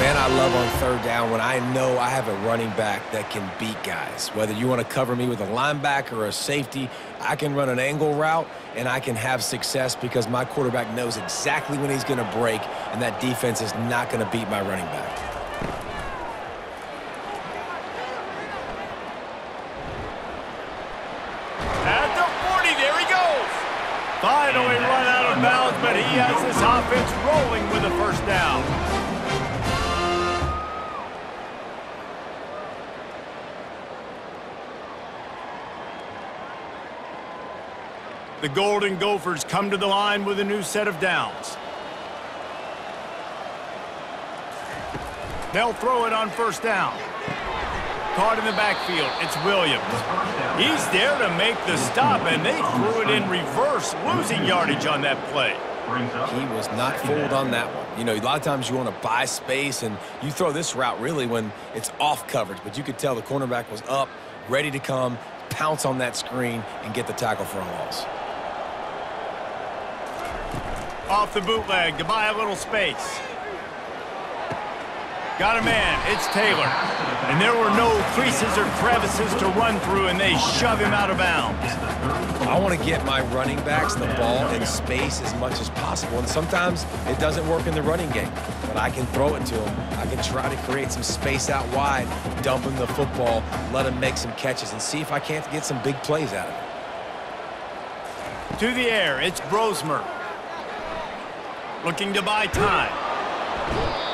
Man, I love on third down when I know I have a running back that can beat guys. Whether you want to cover me with a linebacker or a safety, I can run an angle route and I can have success because my quarterback knows exactly when he's going to break and that defense is not going to beat my running back. At the 40, there he goes. Finally run out of bounds, but he has this offense rolling with a first down. The Golden Gophers come to the line with a new set of downs. They'll throw it on first down. Caught in the backfield, it's Williams. He's there to make the stop, and they threw it in reverse, losing yardage on that play. He was not fooled on that one. You know, a lot of times you want to buy space, and you throw this route really when it's off coverage. But you could tell the cornerback was up, ready to come, pounce on that screen, and get the tackle for a loss. Off the bootleg to buy a little space. Got a man, it's Taylor. And there were no creases or crevices to run through, and they shove him out of bounds. I want to get my running backs the ball in space as much as possible, and sometimes it doesn't work in the running game. But I can throw it to them. I can try to create some space out wide, dump him the football, let him make some catches, and see if I can't get some big plays out of it. To the air, it's Brosmer. Looking to buy time.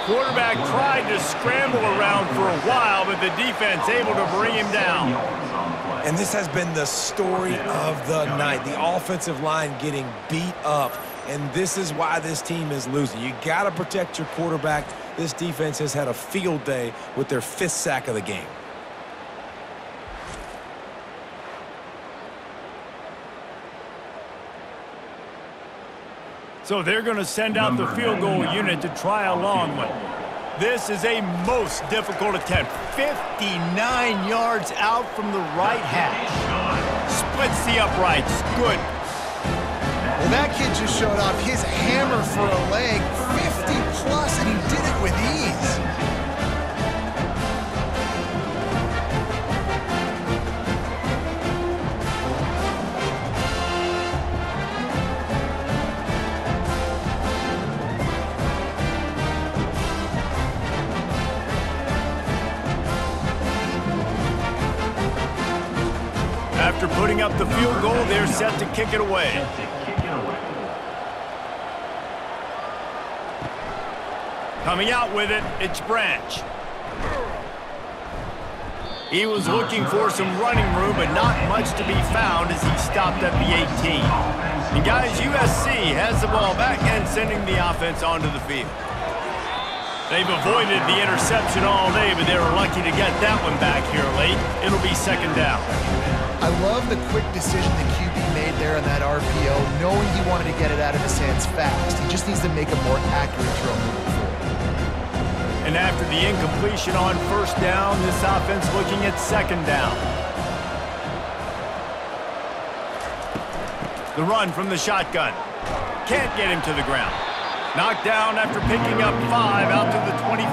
Quarterback tried to scramble around for a while, but the defense able to bring him down. And this has been the story of the night. The offensive line getting beat up. And this is why this team is losing. You got to protect your quarterback. This defense has had a field day with their fifth sack of the game. So they're going to send out the field goal unit to try a long one. This is a most difficult attempt. 59 yards out from the right hash. Splits the uprights. Good. Well, that kid just showed off his hammer for a leg, 50 plus, and he up the field goal, they're set to kick it away. Coming out with it, it's Branch. He was looking for some running room, but not much to be found as he stopped at the 18. And guys, USC has the ball back and sending the offense onto the field. They've avoided the interception all day, but they were lucky to get that one back here late. It'll be second down. I love the quick decision the QB made there on that RPO, knowing he wanted to get it out of his hands fast. He just needs to make a more accurate throw moving forward. And after the incompletion on first down, this offense looking at second down. The run from the shotgun. Can't get him to the ground. Knocked down after picking up five out to the 24.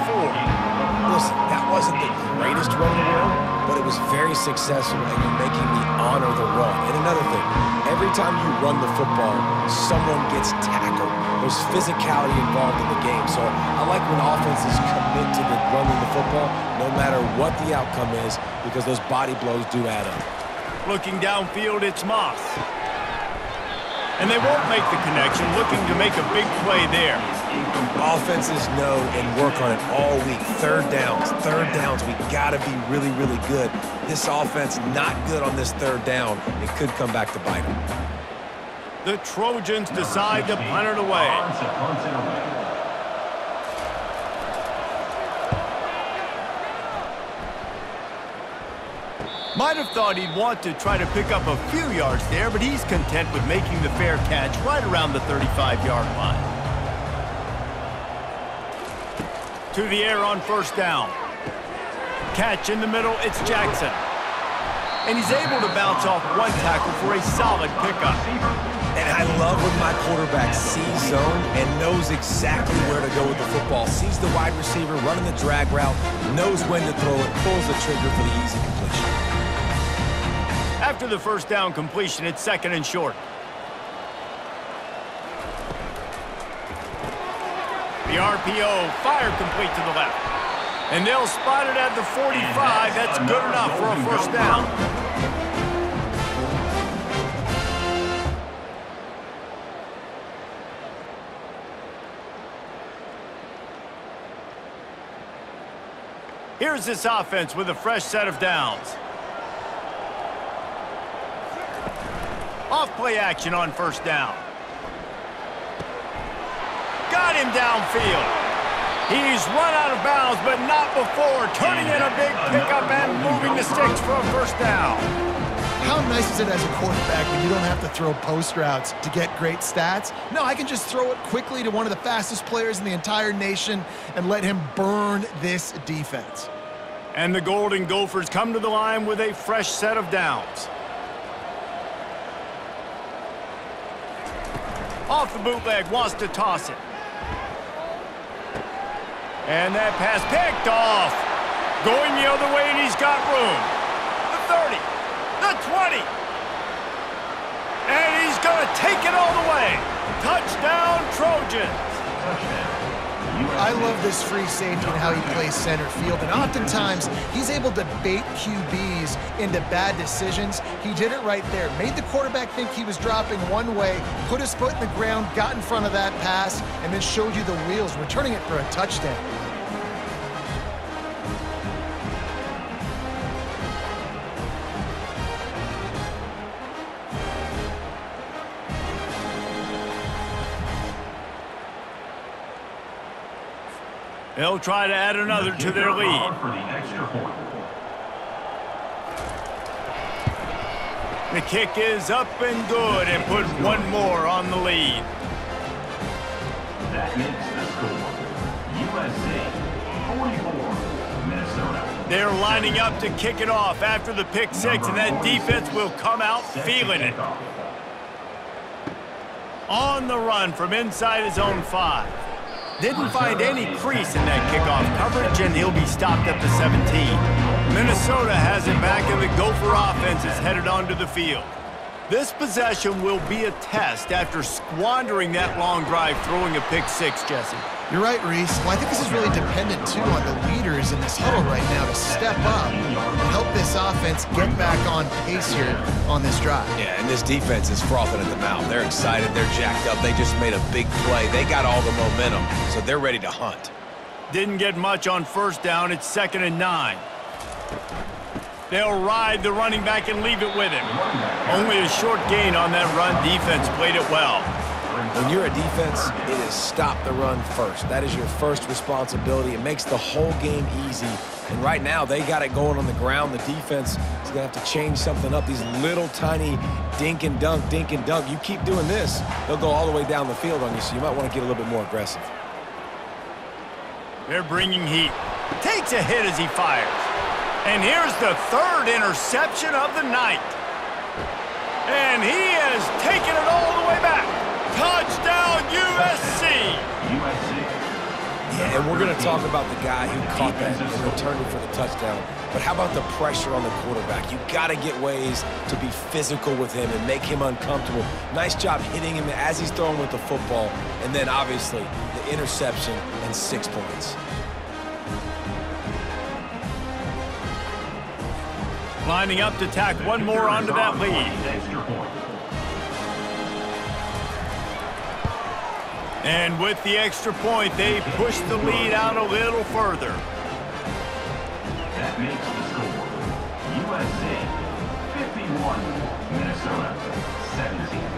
Listen, that wasn't the greatest run in the world, but it was very successful, and you're making me honor the run. And another thing, every time you run the football, someone gets tackled. There's physicality involved in the game. So I like when offenses commit to the running the football, no matter what the outcome is, because those body blows do add up. Looking downfield, it's Moss. And they won't make the connection, looking to make a big play there. Offenses know and work on it all week. Third downs, third downs. We got to be really, really good. This offense not good on this third down. It could come back to bite them. The Trojans decide to punt it away. Might have thought he'd want to try to pick up a few yards there, but he's content with making the fair catch right around the 35-yard line. To the air on first down. Catch in the middle, it's Jackson. And he's able to bounce off one tackle for a solid pickup. And I love when my quarterback sees zone and knows exactly where to go with the football. Sees the wide receiver running the drag route, knows when to throw it, pulls the trigger for the easy completion. After the first down completion, it's second and short. The RPO fire complete to the left. And they'll spot it at the 45. That's good enough for a first down. Here's this offense with a fresh set of downs. Off play action on first down. Got him downfield. He's run out of bounds, but not before turning in a big pickup and moving the sticks for a first down. How nice is it as a quarterback when you don't have to throw post routes to get great stats? No, I can just throw it quickly to one of the fastest players in the entire nation and let him burn this defense. And the Golden Gophers come to the line with a fresh set of downs. Off the bootleg, wants to toss it. And that pass picked off. Going the other way, and he's got room. The 30, the 20. And he's going to take it all the way. Touchdown, Trojans. I love this free safety and how he plays center field. And oftentimes, he's able to bait QBs into bad decisions. He did it right there. Made the quarterback think he was dropping one way, put his foot in the ground, got in front of that pass, and then showed you the wheels, returning it for a touchdown. They'll try to add another to their lead. For the extra point. The kick is up and good and put one more on the lead. That makes the score. USC 44, Minnesota. They're lining up to kick it off after the pick six, and that defense will come out feeling it. On the run from inside his own five. Didn't find any crease in that kickoff coverage, and he'll be stopped at the 17. Minnesota has it back, and the Gopher offense is headed onto the field. This possession will be a test after squandering that long drive throwing a pick six, Jesse. You're right, Rece. Well, I think this is really dependent, too, on the leaders in this huddle right now to step up and help this offense get back on pace here on this drive. Yeah, and this defense is frothing at the mouth. They're excited. They're jacked up. They just made a big play. They got all the momentum, so they're ready to hunt. Didn't get much on first down. It's second and nine. They'll ride the running back and leave it with him. Only a short gain on that run. Defense played it well. When you're a defense, it is stop the run first. That is your first responsibility. It makes the whole game easy. And right now, they got it going on the ground. The defense is going to have to change something up. These little tiny dink and dunk, dink and dunk. You keep doing this, they'll go all the way down the field on you, so you might want to get a little bit more aggressive. They're bringing heat. Takes a hit as he fires. And here's the third interception of the night. And he has taken it all the way back. Touchdown USC. USC. Yeah, and we're going to talk about the guy who caught that and returned it for the touchdown. But how about the pressure on the quarterback? You got to get ways to be physical with him and make him uncomfortable. Nice job hitting him as he's throwing with the football. And then, obviously, the interception and six points. Lining up to tack one more onto that lead. And with the extra point, they push the lead out a little further. That makes the score. USC 51, Minnesota 17.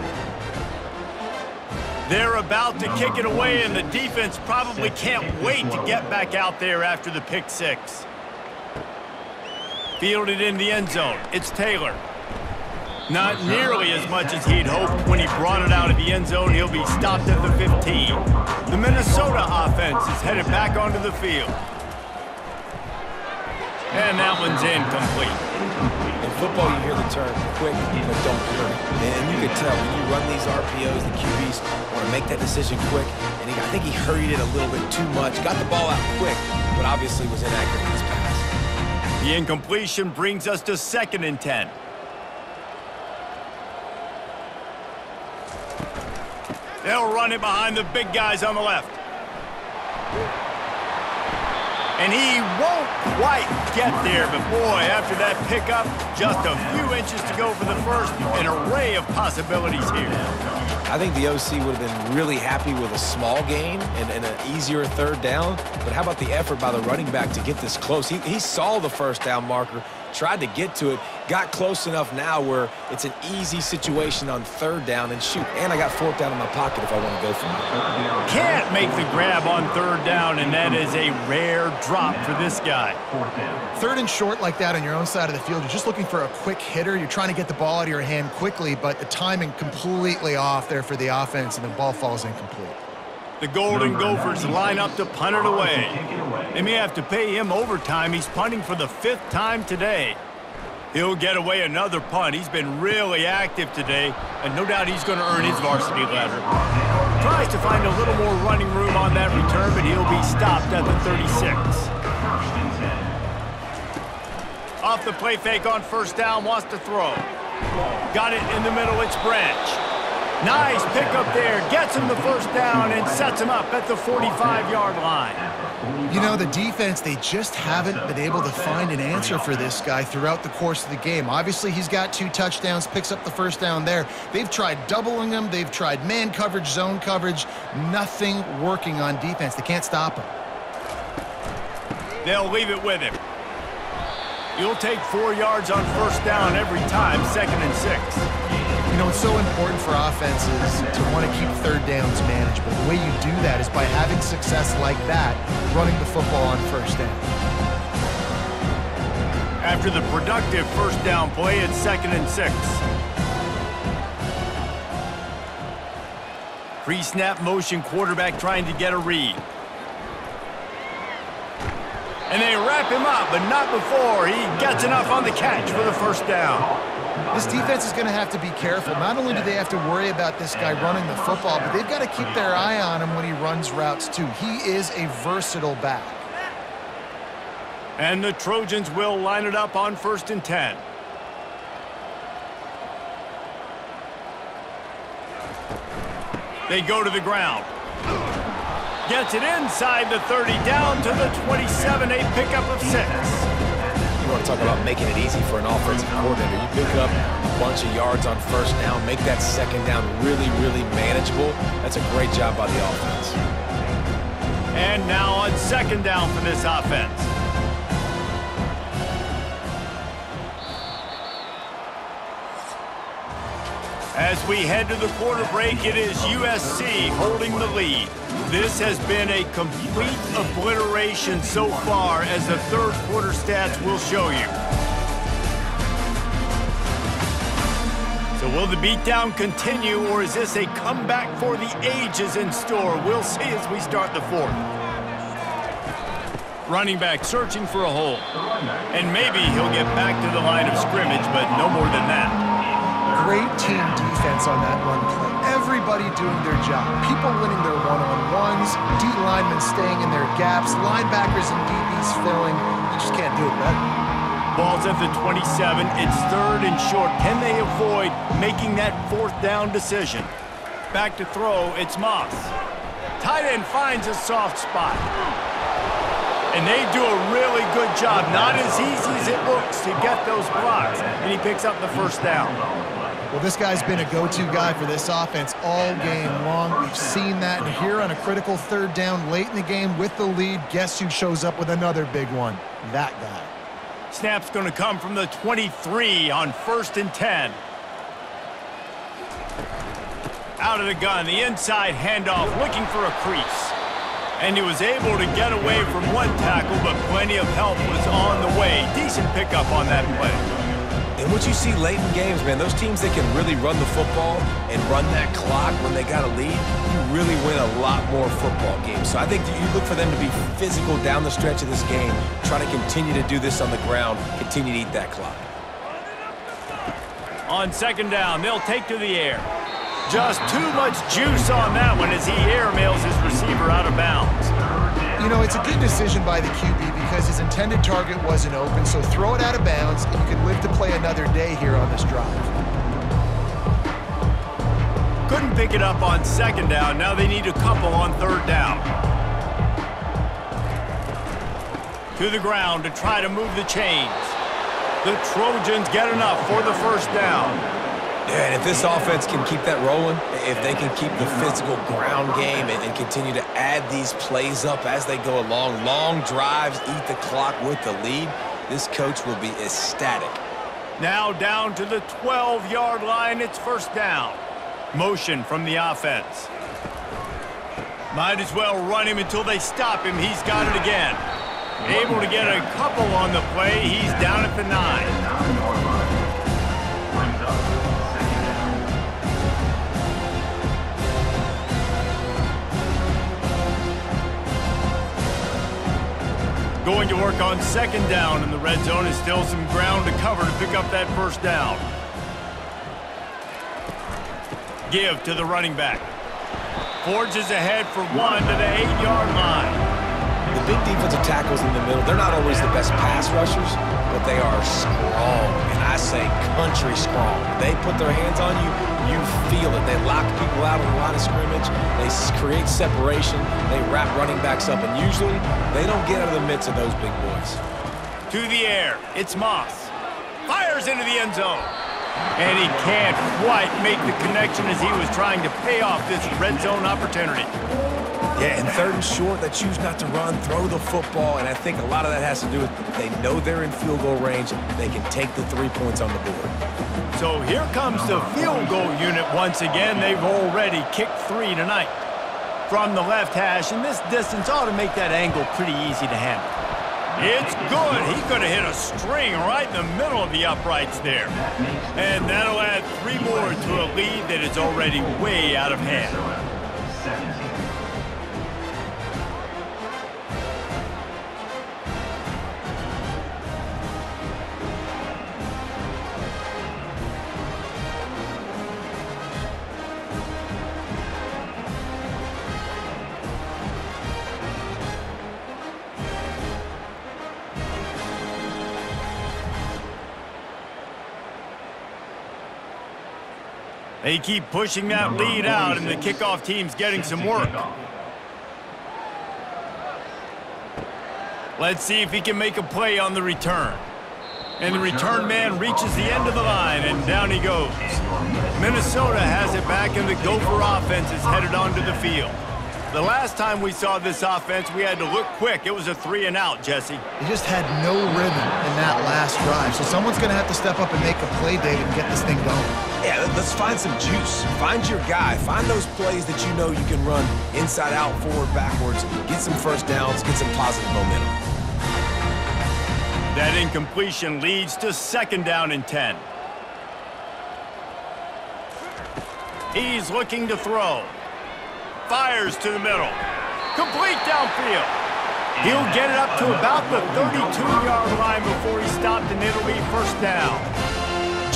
They're about to kick it away, and the defense probably can't wait to get back out there after the pick six. Fielded in the end zone. It's Taylor. Not nearly as much as he'd hoped when he brought it out of the end zone. He'll be stopped at the 15. The Minnesota offense is headed back onto the field. And that one's incomplete. In football, you hear the term quick, but don't hurry. And you can tell when you run these RPOs, the QBs want to make that decision quick. And he, I think he hurried it a little bit too much. Got the ball out quick, but obviously was inaccurate in his pass. The incompletion brings us to second and 10. They'll run it behind the big guys on the left. And he won't quite get there, but boy, after that pickup, just a few inches to go for the first. An array of possibilities here. I think the OC would have been really happy with a small gain and, and an easier third down. But how about the effort by the running back to get this close? He, he saw the first down marker, tried to get to it, got close enough now where it's an easy situation on third down and shoot. And I got fourth down in my pocket if I want to go for it. Can't make the grab on third down, and that is a rare drop for this guy. Third and short like that on your own side of the field, you're just looking for a quick hitter. You're trying to get the ball out of your hand quickly, but the timing completely off there for the offense, and the ball falls incomplete. The Golden Gophers line up to punt it away. They may have to pay him overtime. He's punting for the fifth time today. He'll get away another punt. He's been really active today, and no doubt he's going to earn his varsity letter. Tries to find a little more running room on that return, but he'll be stopped at the 36. First and 10. Off the play fake on first down, wants to throw. Got it in the middle, it's Branch. Nice pickup there. Gets him the first down and sets him up at the 45-yard line. You know, the defense, they just haven't been able to find an answer for this guy throughout the course of the game. Obviously, he's got two touchdowns, picks up the first down there. They've tried doubling him. They've tried man coverage, zone coverage. Nothing working on defense. They can't stop him. They'll leave it with him. You'll take four yards on first down every time, second and six. You know, it's so important for offenses to want to keep third downs manageable. The way you do that is by having success like that, running the football on first down. After the productive first down play, it's second and six. Pre-snap motion quarterback trying to get a read. And they wrap him up, but not before he gets enough on the catch for the first down. This defense is going to have to be careful. Not only do they have to worry about this guy running the football, but they've got to keep their eye on him when he runs routes too. He is a versatile back. And the Trojans will line it up on first and 10. They go to the ground. Gets it inside the 30, down to the 27, a pickup of six. You want to talk about making it easy for an offensive coordinator. You pick up a bunch of yards on first down, make that second down really, really manageable. That's a great job by the offense. And now on second down for this offense. As we head to the quarter break, it is USC holding the lead. This has been a complete obliteration so far as the third quarter stats will show you. So will the beatdown continue or is this a comeback for the ages in store? We'll see as we start the fourth. Running back searching for a hole. And maybe he'll get back to the line of scrimmage, but no more than that. Great team defense on that run play. Everybody doing their job. People winning their one-on-ones, D linemen staying in their gaps, linebackers and DBs filling. You just can't do it better. Ball's at the 27. It's third and short. Can they avoid making that fourth down decision? Back to throw. It's Moss. Tight end finds a soft spot. And they do a really good job. Not as easy as it looks to get those blocks. And he picks up the first down. Well, this guy's been a go-to guy for this offense all game long. We've seen that. And here on a critical third down late in the game with the lead, guess who shows up with another big one? That guy. Snap's going to come from the 23 on first and 10. Out of the gun, the inside handoff, looking for a crease. And he was able to get away from one tackle, but plenty of help was on the way. Decent pickup on that play. And what you see late in games, man, those teams that can really run the football and run that clock when they got a lead, you really win a lot more football games. So I think you look for them to be physical down the stretch of this game, try to continue to do this on the ground, continue to eat that clock. On second down, they'll take to the air. Just too much juice on that one as he airmails his receiver out of bounds. You know, it's a good decision by the QB because his intended target wasn't open, so throw it out of bounds, and you can live to play another day here on this drive. Couldn't pick it up on second down. Now they need a couple on third down. To the ground to try to move the chains. The Trojans get enough for the first down. Yeah, and if this offense can keep that rolling, if they can keep the physical ground game and, and, continue to add these plays up as they go along, long drives, eat the clock with the lead, this coach will be ecstatic. Now down to the 12-yard line, it's first down. Motion from the offense. Might as well run him until they stop him. He's got it again. Able to get a couple on the play. He's down at the nine. Going to work on second down in the red zone is still some ground to cover to pick up that first down. Give to the running back. Forges ahead for one to the eight-yard line. The big defensive tackles in the middle, they're not always the best pass rushers, but they are strong, and I say country strong. They put their hands on you, you feel it. They lock people out on the line of scrimmage. They create separation. They wrap running backs up, and usually they don't get out of the midst of those big boys. To the air, it's Moss. Fires into the end zone. And he can't quite make the connection as he was trying to pay off this red zone opportunity. Yeah, and third and short, they choose not to run, throw the football, and I think a lot of that has to do with they know they're in field goal range. They can take the three points on the board. So here comes the field goal unit once again. They've already kicked three tonight. From the left hash, and this distance ought to make that angle pretty easy to handle. It's good. He could have hit a string right in the middle of the uprights there. And that'll add three more to a lead that is already way out of hand. They keep pushing that lead out, and the kickoff team's getting some work. Let's see if he can make a play on the return. And the return man reaches the end of the line, and down he goes. Minnesota has it back, and the Gopher offense is headed onto the field. The last time we saw this offense, we had to look quick. It was a three and out, Jesse. They just had no rhythm in that last drive. So someone's going to have to step up and make a play, David, and get this thing going. Yeah, let's find some juice. Find your guy. Find those plays that you know you can run inside out, forward, backwards. Get some first downs. Get some positive momentum. That incompletion leads to second down and 10. He's looking to throw. Fires to the middle. Complete downfield. Mm. He'll get it up to about the 32-yard line before he stopped, and it'll be first down.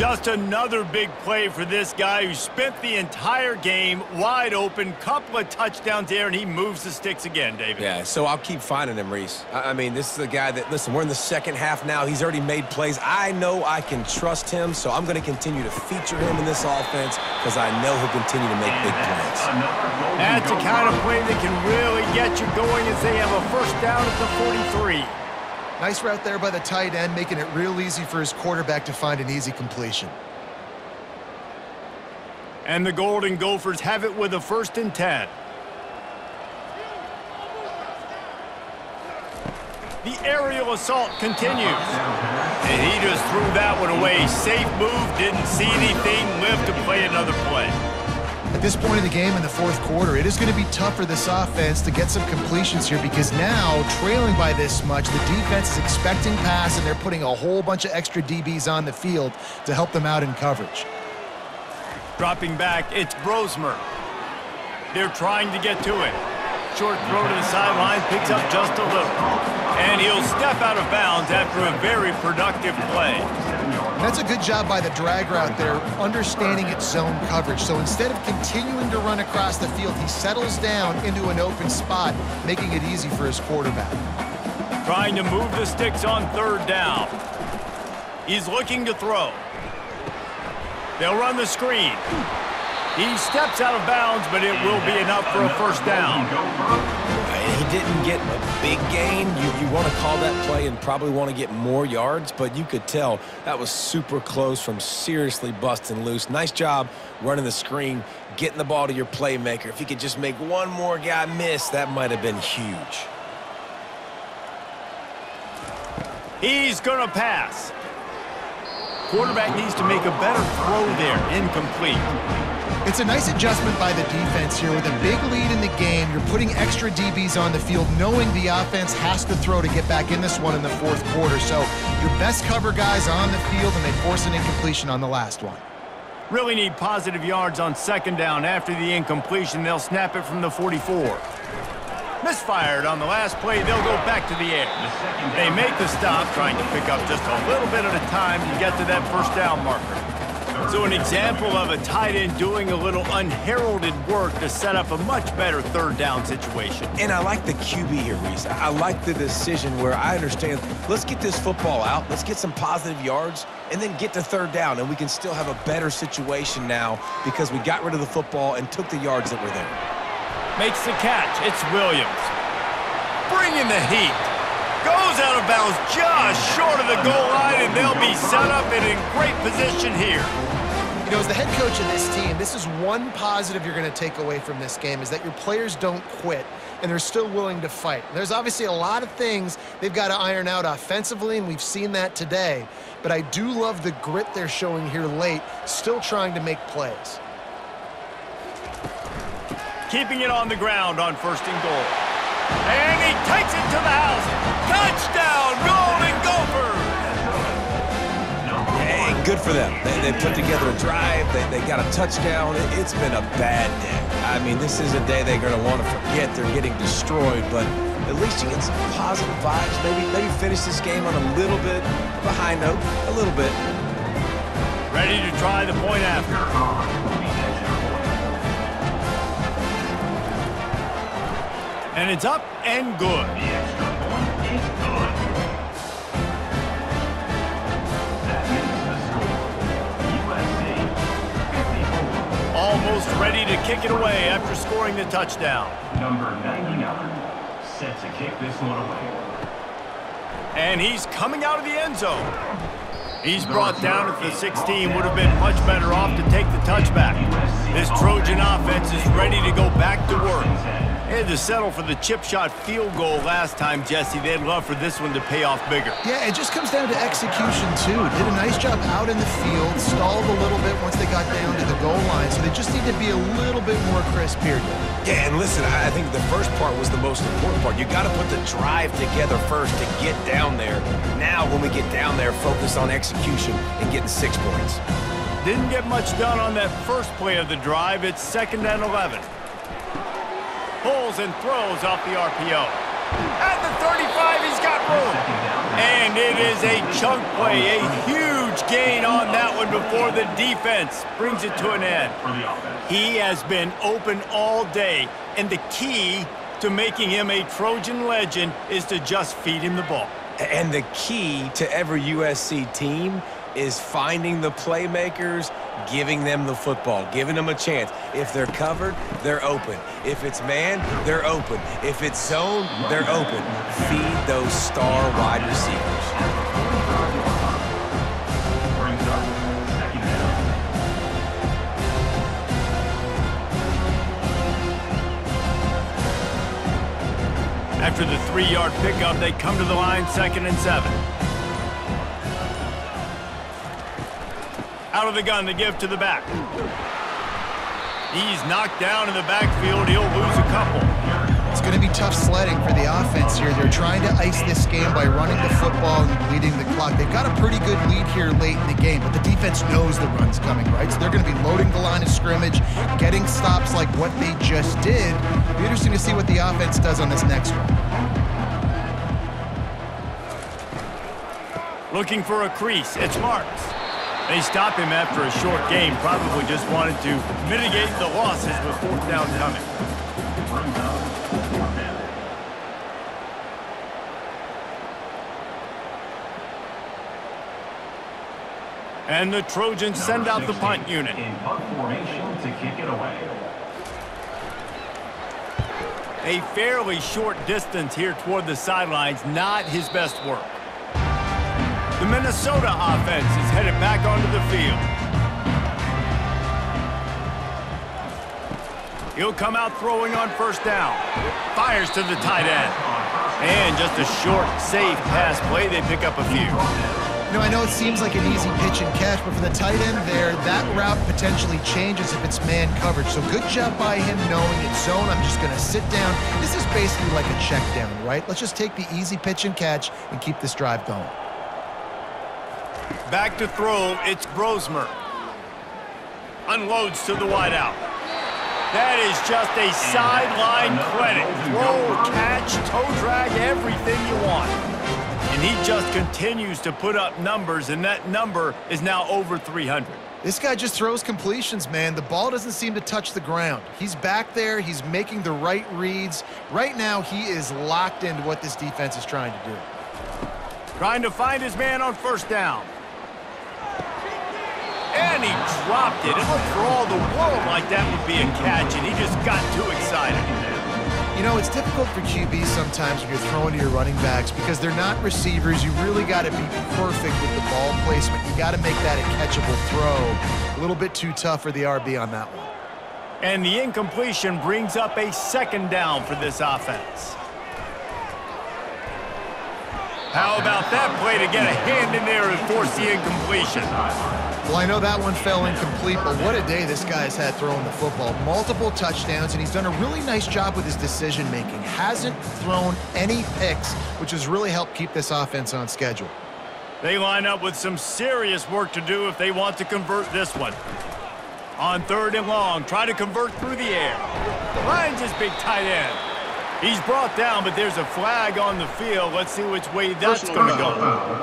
Just another big play for this guy who spent the entire game wide open, couple of touchdowns there, and he moves the sticks again, David. Yeah, so I'll keep finding him, Rece. I I mean, this is a guy that, listen, we're in the second half now. He's already made plays. I know I can trust him, so I'm going to continue to feature him in this offense because I know he'll continue to make big plays. That's the kind of play that can really get you going as they have a first down at the 43. Nice route there by the tight end, making it real easy for his quarterback to find an easy completion. And the Golden Gophers have it with a first and 10. The aerial assault continues. And he just threw that one away. Safe move, didn't see anything, lived to play another play. At this point in the game in the fourth quarter, it is going to be tough for this offense to get some completions here because now, trailing by this much, the defense is expecting pass and they're putting a whole bunch of extra DBs on the field to help them out in coverage. Dropping back, it's Brosmer. They're trying to get to it. Short throw to the sideline, picks up just a little. And he'll step out of bounds after a very productive play. That's a good job by the drag route there, understanding its zone coverage. So instead of continuing to run across the field, he settles down into an open spot, making it easy for his quarterback. Trying to move the sticks on third down. He's looking to throw. They'll run the screen. He steps out of bounds, but it will be enough for a first down. He didn't get a big gain. You, you want to call that play and probably want to get more yards, but you could tell that was super close from seriously busting loose. Nice job running the screen, getting the ball to your playmaker. If he could just make one more guy miss, that might have been huge. He's going to pass. Quarterback needs to make a better throw there. Incomplete. It's a nice adjustment by the defense here. With a big lead in the game, you're putting extra DBs on the field, knowing the offense has to throw to get back in this one in the fourth quarter. So your best cover guys on the field, and they force an incompletion on the last one. Really need positive yards on second down. After the incompletion, they'll snap it from the 44. Misfired on the last play, they'll go back to the air. They make the stop, trying to pick up just a little bit at a time to get to that first down marker. So an example of a tight end doing a little unheralded work to set up a much better third down situation. And I like the QB here, Rece. I like the decision where I understand, let's get this football out, let's get some positive yards, and then get to third down, and we can still have a better situation now because we got rid of the football and took the yards that were there. Makes the catch. It's Williams. Bringing the heat. Goes out of bounds just short of the goal line, and they'll be set up and in great position here. You know, as the head coach of this team, this is one positive you're going to take away from this game is that your players don't quit and they're still willing to fight. There's obviously a lot of things they've got to iron out offensively, and we've seen that today. But I do love the grit they're showing here late, still trying to make plays. Keeping it on the ground on first and goal. And he takes it to the house. Touchdown, Golden Gophers! Hey, good for them. They, they put together a drive. They, they got a touchdown. It, has been a bad day. I mean, this is a day they're going to want to forget. They're getting destroyed, but at least you get some positive vibes. Maybe, maybe finish this game on a little bit of a high note, a little bit. Ready to try the point after. And it's up and good. The extra point is good. That makes the score. USC 54. Almost ready to kick it away after scoring the touchdown. Number 99 set to kick this one away. And he's coming out of the end zone. He's brought down at the 16. Would have been much better off to take the touchback. This Trojan offense is ready to go back to work. They had to settle for the chip shot field goal last time, Jesse. They'd love for this one to pay off bigger. Yeah, it just comes down to execution, too. Did a nice job out in the field, stalled a little bit once they got down to the goal line, so they just need to be a little bit more crisp here. Yeah, and listen, I I think the first part was the most important part. You got to put the drive together first to get down there. Now, when we get down there, focus on execution and getting six points. Didn't get much done on that first play of the drive. It's second and 11. Pulls and throws off the RPO. At the 35, he's got room. And it is a chunk play, a huge gain on that one before the defense brings it to an end. For the offense. He has been open all day, and the key to making him a Trojan legend is to just feed him the ball. And the key to every USC team is finding the playmakers, giving them the football, giving them a chance. If they're covered, they're open. If it's man, they're open. If it's zone, they're open. Feed those star wide receivers. After the three-yard pickup, they come to the line second and seven. Out of the gun to give to the back. He's knocked down in the backfield. He'll lose a couple. It's going to be tough sledding for the offense here. They're trying to ice this game by running the football and bleeding the clock. They've got a pretty good lead here late in the game, but the defense knows the run's coming, right? So they're going to be loading the line of scrimmage, getting stops like what they just did. Be interesting to see what the offense does on this next one. Looking for a crease. It's Marks. They stop him after a short game. Probably just wanted to mitigate the losses with fourth down coming. Brings up fourth down. And the Trojans send out the punt unit. In punt formation to kick it away. A fairly short distance here toward the sidelines, not his best work. The Minnesota offense is headed back onto the field. He'll come out throwing on first down. Fires to the tight end. And just a short, safe pass play. They pick up a few. You know, I know it seems like an easy pitch and catch, but for the tight end there, that route potentially changes if it's man coverage. So good job by him knowing it's zone. I'm just going to sit down. This is basically like a check down, right? Let's just take the easy pitch and catch and keep this drive going. Back to throw, it's Brosmer. Unloads to the wideout. That is just a sideline credit. Throw, catch, toe drag, everything you want. And he just continues to put up numbers, and that number is now over 300. This guy just throws completions, man. The ball doesn't seem to touch the ground. He's back there. He's making the right reads. Right now, he is locked into what this defense is trying to do. Trying to find his man on first down. And he dropped it. It looked for all the world like that would be a catch, and he just got too excited. You know, it's difficult for QBs sometimes when you're throwing to your running backs because they're not receivers. You really got to be perfect with the ball placement. You got to make that a catchable throw. A little bit too tough for the RB on that one. And the incompletion brings up a second down for this offense. How about that play to get a hand in there and force the incompletion? Well, I know that one fell incomplete, but what a day this guy has had throwing the football. Multiple touchdowns, and he's done a really nice job with his decision-making. Hasn't thrown any picks, which has really helped keep this offense on schedule. They line up with some serious work to do if they want to convert this one. On third and long, try to convert through the air. Finds his big tight end. He's brought down, but there's a flag on the field. Let's see which way that's going to go.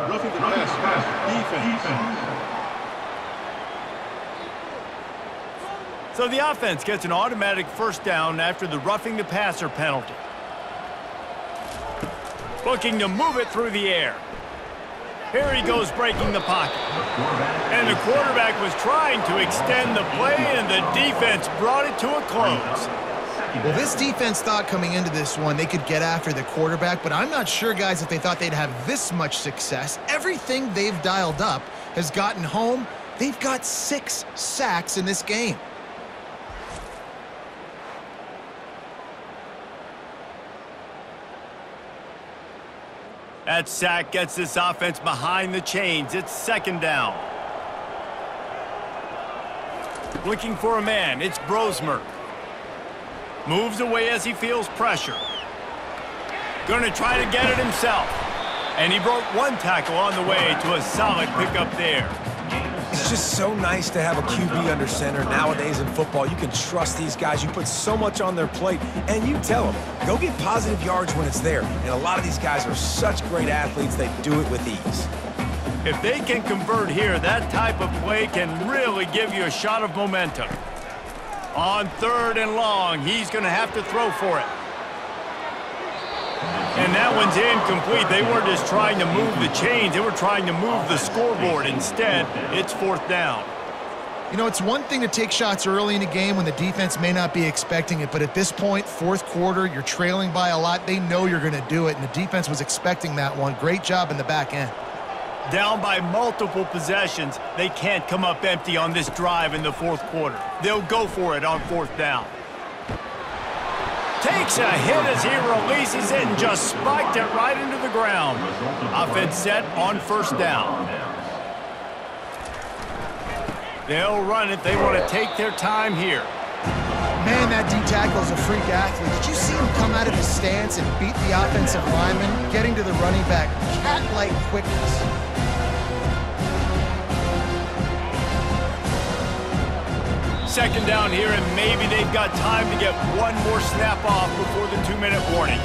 Roughing the passer. Defense. So the offense gets an automatic first down after the roughing the passer penalty. Looking to move it through the air. Here he goes breaking the pocket. And the quarterback was trying to extend the play, and the defense brought it to a close. Well, this defense thought coming into this one they could get after the quarterback, but I'm not sure, guys, if they thought they'd have this much success. Everything they've dialed up has gotten home. They've got six sacks in this game. That sack gets this offense behind the chains. It's second down. Looking for a man. It's Brosmer. Moves away as he feels pressure. Going to try to get it himself. And he broke one tackle on the way to a solid pickup there. It's just so nice to have a QB under center. Nowadays in football, you can trust these guys. You put so much on their plate, and you tell them, go get positive yards when it's there. And a lot of these guys are such great athletes, they do it with ease. If they can convert here, that type of play can really give you a shot of momentum. On third and long, he's going to have to throw for it. And that one's incomplete. They weren't just trying to move the chains. They were trying to move the scoreboard. Instead, it's fourth down. You know, it's one thing to take shots early in a game when the defense may not be expecting it, but at this point, fourth quarter, you're trailing by a lot. They know you're going to do it, and the defense was expecting that one. Great job in the back end. Down by multiple possessions, they can't come up empty on this drive in the fourth quarter. They'll go for it on fourth down. Takes a hit as he releases it and just spiked it right into the ground. Offense set on first down. They'll run it. They want to take their time here. Man, that D tackle is a freak athlete. Did you see him come out of his stance and beat the offensive lineman, getting to the running back? Cat-like quickness. Second down here, and maybe they've got time to get one more snap off before the two-minute warning.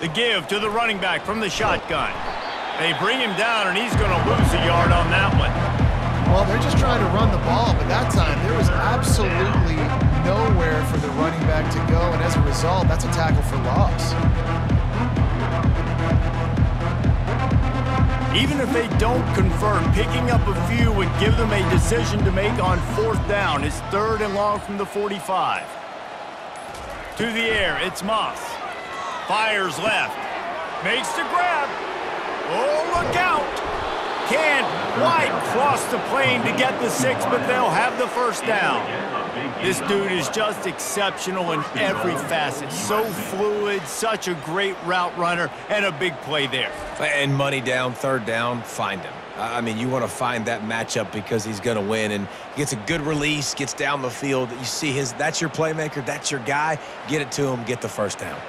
The give to the running back from the shotgun. They bring him down, and he's going to lose a yard on that one. Well, they're just trying to run the ball, but that time there was absolutely nowhere for the running back to go, and as a result, that's a tackle for loss. Even if they don't convert, picking up a few would give them a decision to make on fourth down. It's third and long from the 45. To the air, it's Moss. Fires left. Makes the grab. Oh, look out! Can't quite cross the plane to get the six, but they'll have the first down. This dude is just exceptional in every facet. So fluid, such a great route runner, and a big play there. And money down, third down, find him. I mean, you want to find that matchup because he's going to win, and gets a good release, gets down the field. You see his, that's your playmaker, that's your guy. Get it to him, get the first down.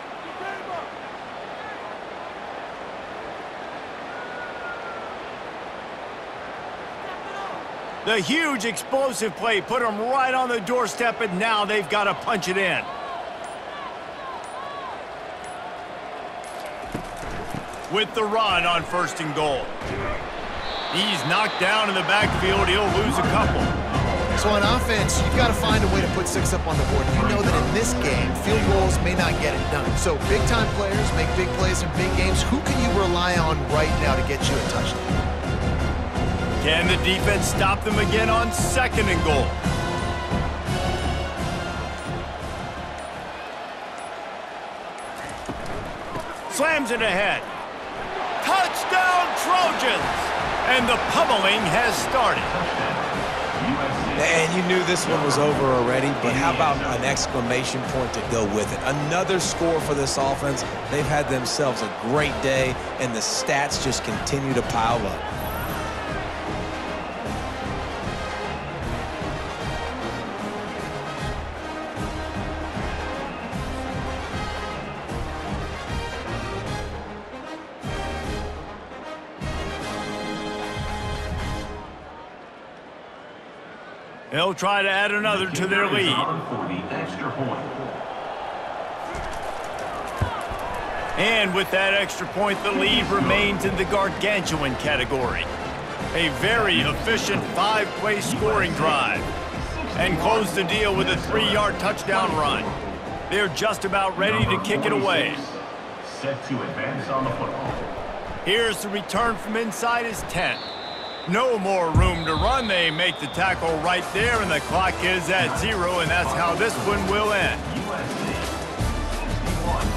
The huge explosive play put them right on the doorstep, and now they've got to punch it in. With the run on first and goal. He's knocked down in the backfield. He'll lose a couple. So on offense, you've got to find a way to put six up on the board. You know that in this game, field goals may not get it done. So big-time players make big plays in big games. Who can you rely on right now to get you a touchdown? Can the defense stop them again on second and goal? Slams it ahead. Touchdown Trojans! And the pummeling has started. And you knew this one was over already, but how about an exclamation point to go with it? Another score for this offense. They've had themselves a great day, and the stats just continue to pile up. They'll try to add another to their lead. For the extra point. And with that extra point, the lead remains in the gargantuan category. A very efficient five-play scoring drive. And close the deal with a three-yard touchdown run. They're just about ready to kick it away. Set to advance on the football. Here's the return from inside his tent. No more room to run. They make the tackle right there, and the clock is at zero, and that's how this one will end. USC 61